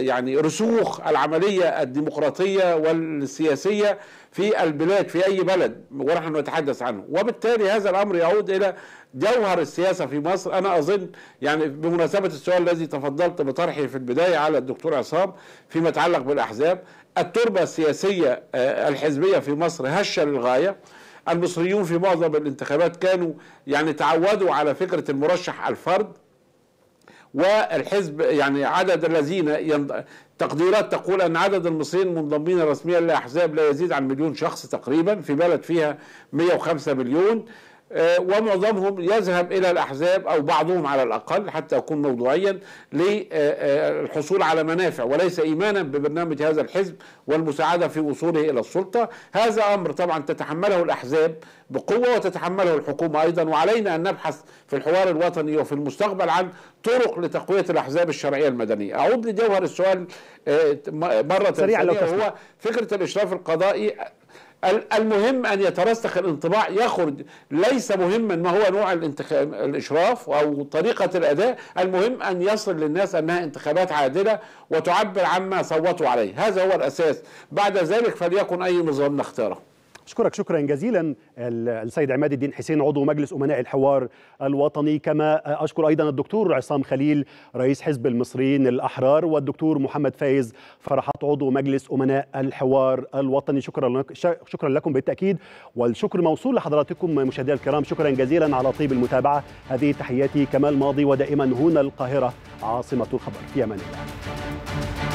يعني رسوخ العملية الديمقراطية والسياسية في البلاد في أي بلد ونحن نتحدث عنه. وبالتالي هذا الأمر يعود إلى جوهر السياسة في مصر. أنا أظن يعني بمناسبة السؤال الذي تفضلت بطرحه في البداية على الدكتور عصام فيما يتعلق بالأحزاب التربة السياسية الحزبية في مصر هشة للغاية. المصريون في معظم الانتخابات كانوا يعني تعودوا على فكرة المرشح الفرد. والحزب يعني عدد الذين يند... تقديرات تقول أن عدد المصريين المنضمين رسميا لاحزاب لا يزيد عن مليون شخص تقريبا في بلد فيها 105 مليون. ومعظمهم يذهب إلى الأحزاب أو بعضهم على الأقل حتى اكون موضوعيا للحصول على منافع وليس ايمانا ببرنامج هذا الحزب والمساعدة في وصوله إلى السلطة، هذا أمر طبعا تتحمله الأحزاب بقوة وتتحمله الحكومة أيضا وعلينا أن نبحث في الحوار الوطني وفي المستقبل عن طرق لتقوية الأحزاب الشرعية المدنية. أعود لجوهر السؤال مرة ثانية وهو فكرة الإشراف القضائي المهم أن يترسخ الانطباع يخرج ليس مهما ما هو نوع الانتخاب الإشراف أو طريقة الأداء المهم أن يصل للناس أنها انتخابات عادلة وتعبر عما صوتوا عليه. هذا هو الأساس. بعد ذلك فليكن أي نظام نختاره. أشكرك شكرا جزيلا السيد عماد الدين حسين عضو مجلس أمناء الحوار الوطني. كما أشكر أيضا الدكتور عصام خليل رئيس حزب المصريين الأحرار والدكتور محمد فايز فرحات عضو مجلس أمناء الحوار الوطني. شكرا لك شكرا لكم بالتأكيد والشكر موصول لحضراتكم مشاهدينا الكرام. شكرا جزيلا على طيب المتابعة. هذه تحياتي كمال ماضي ودائما هنا القاهرة عاصمة الخبر. في أمان الله.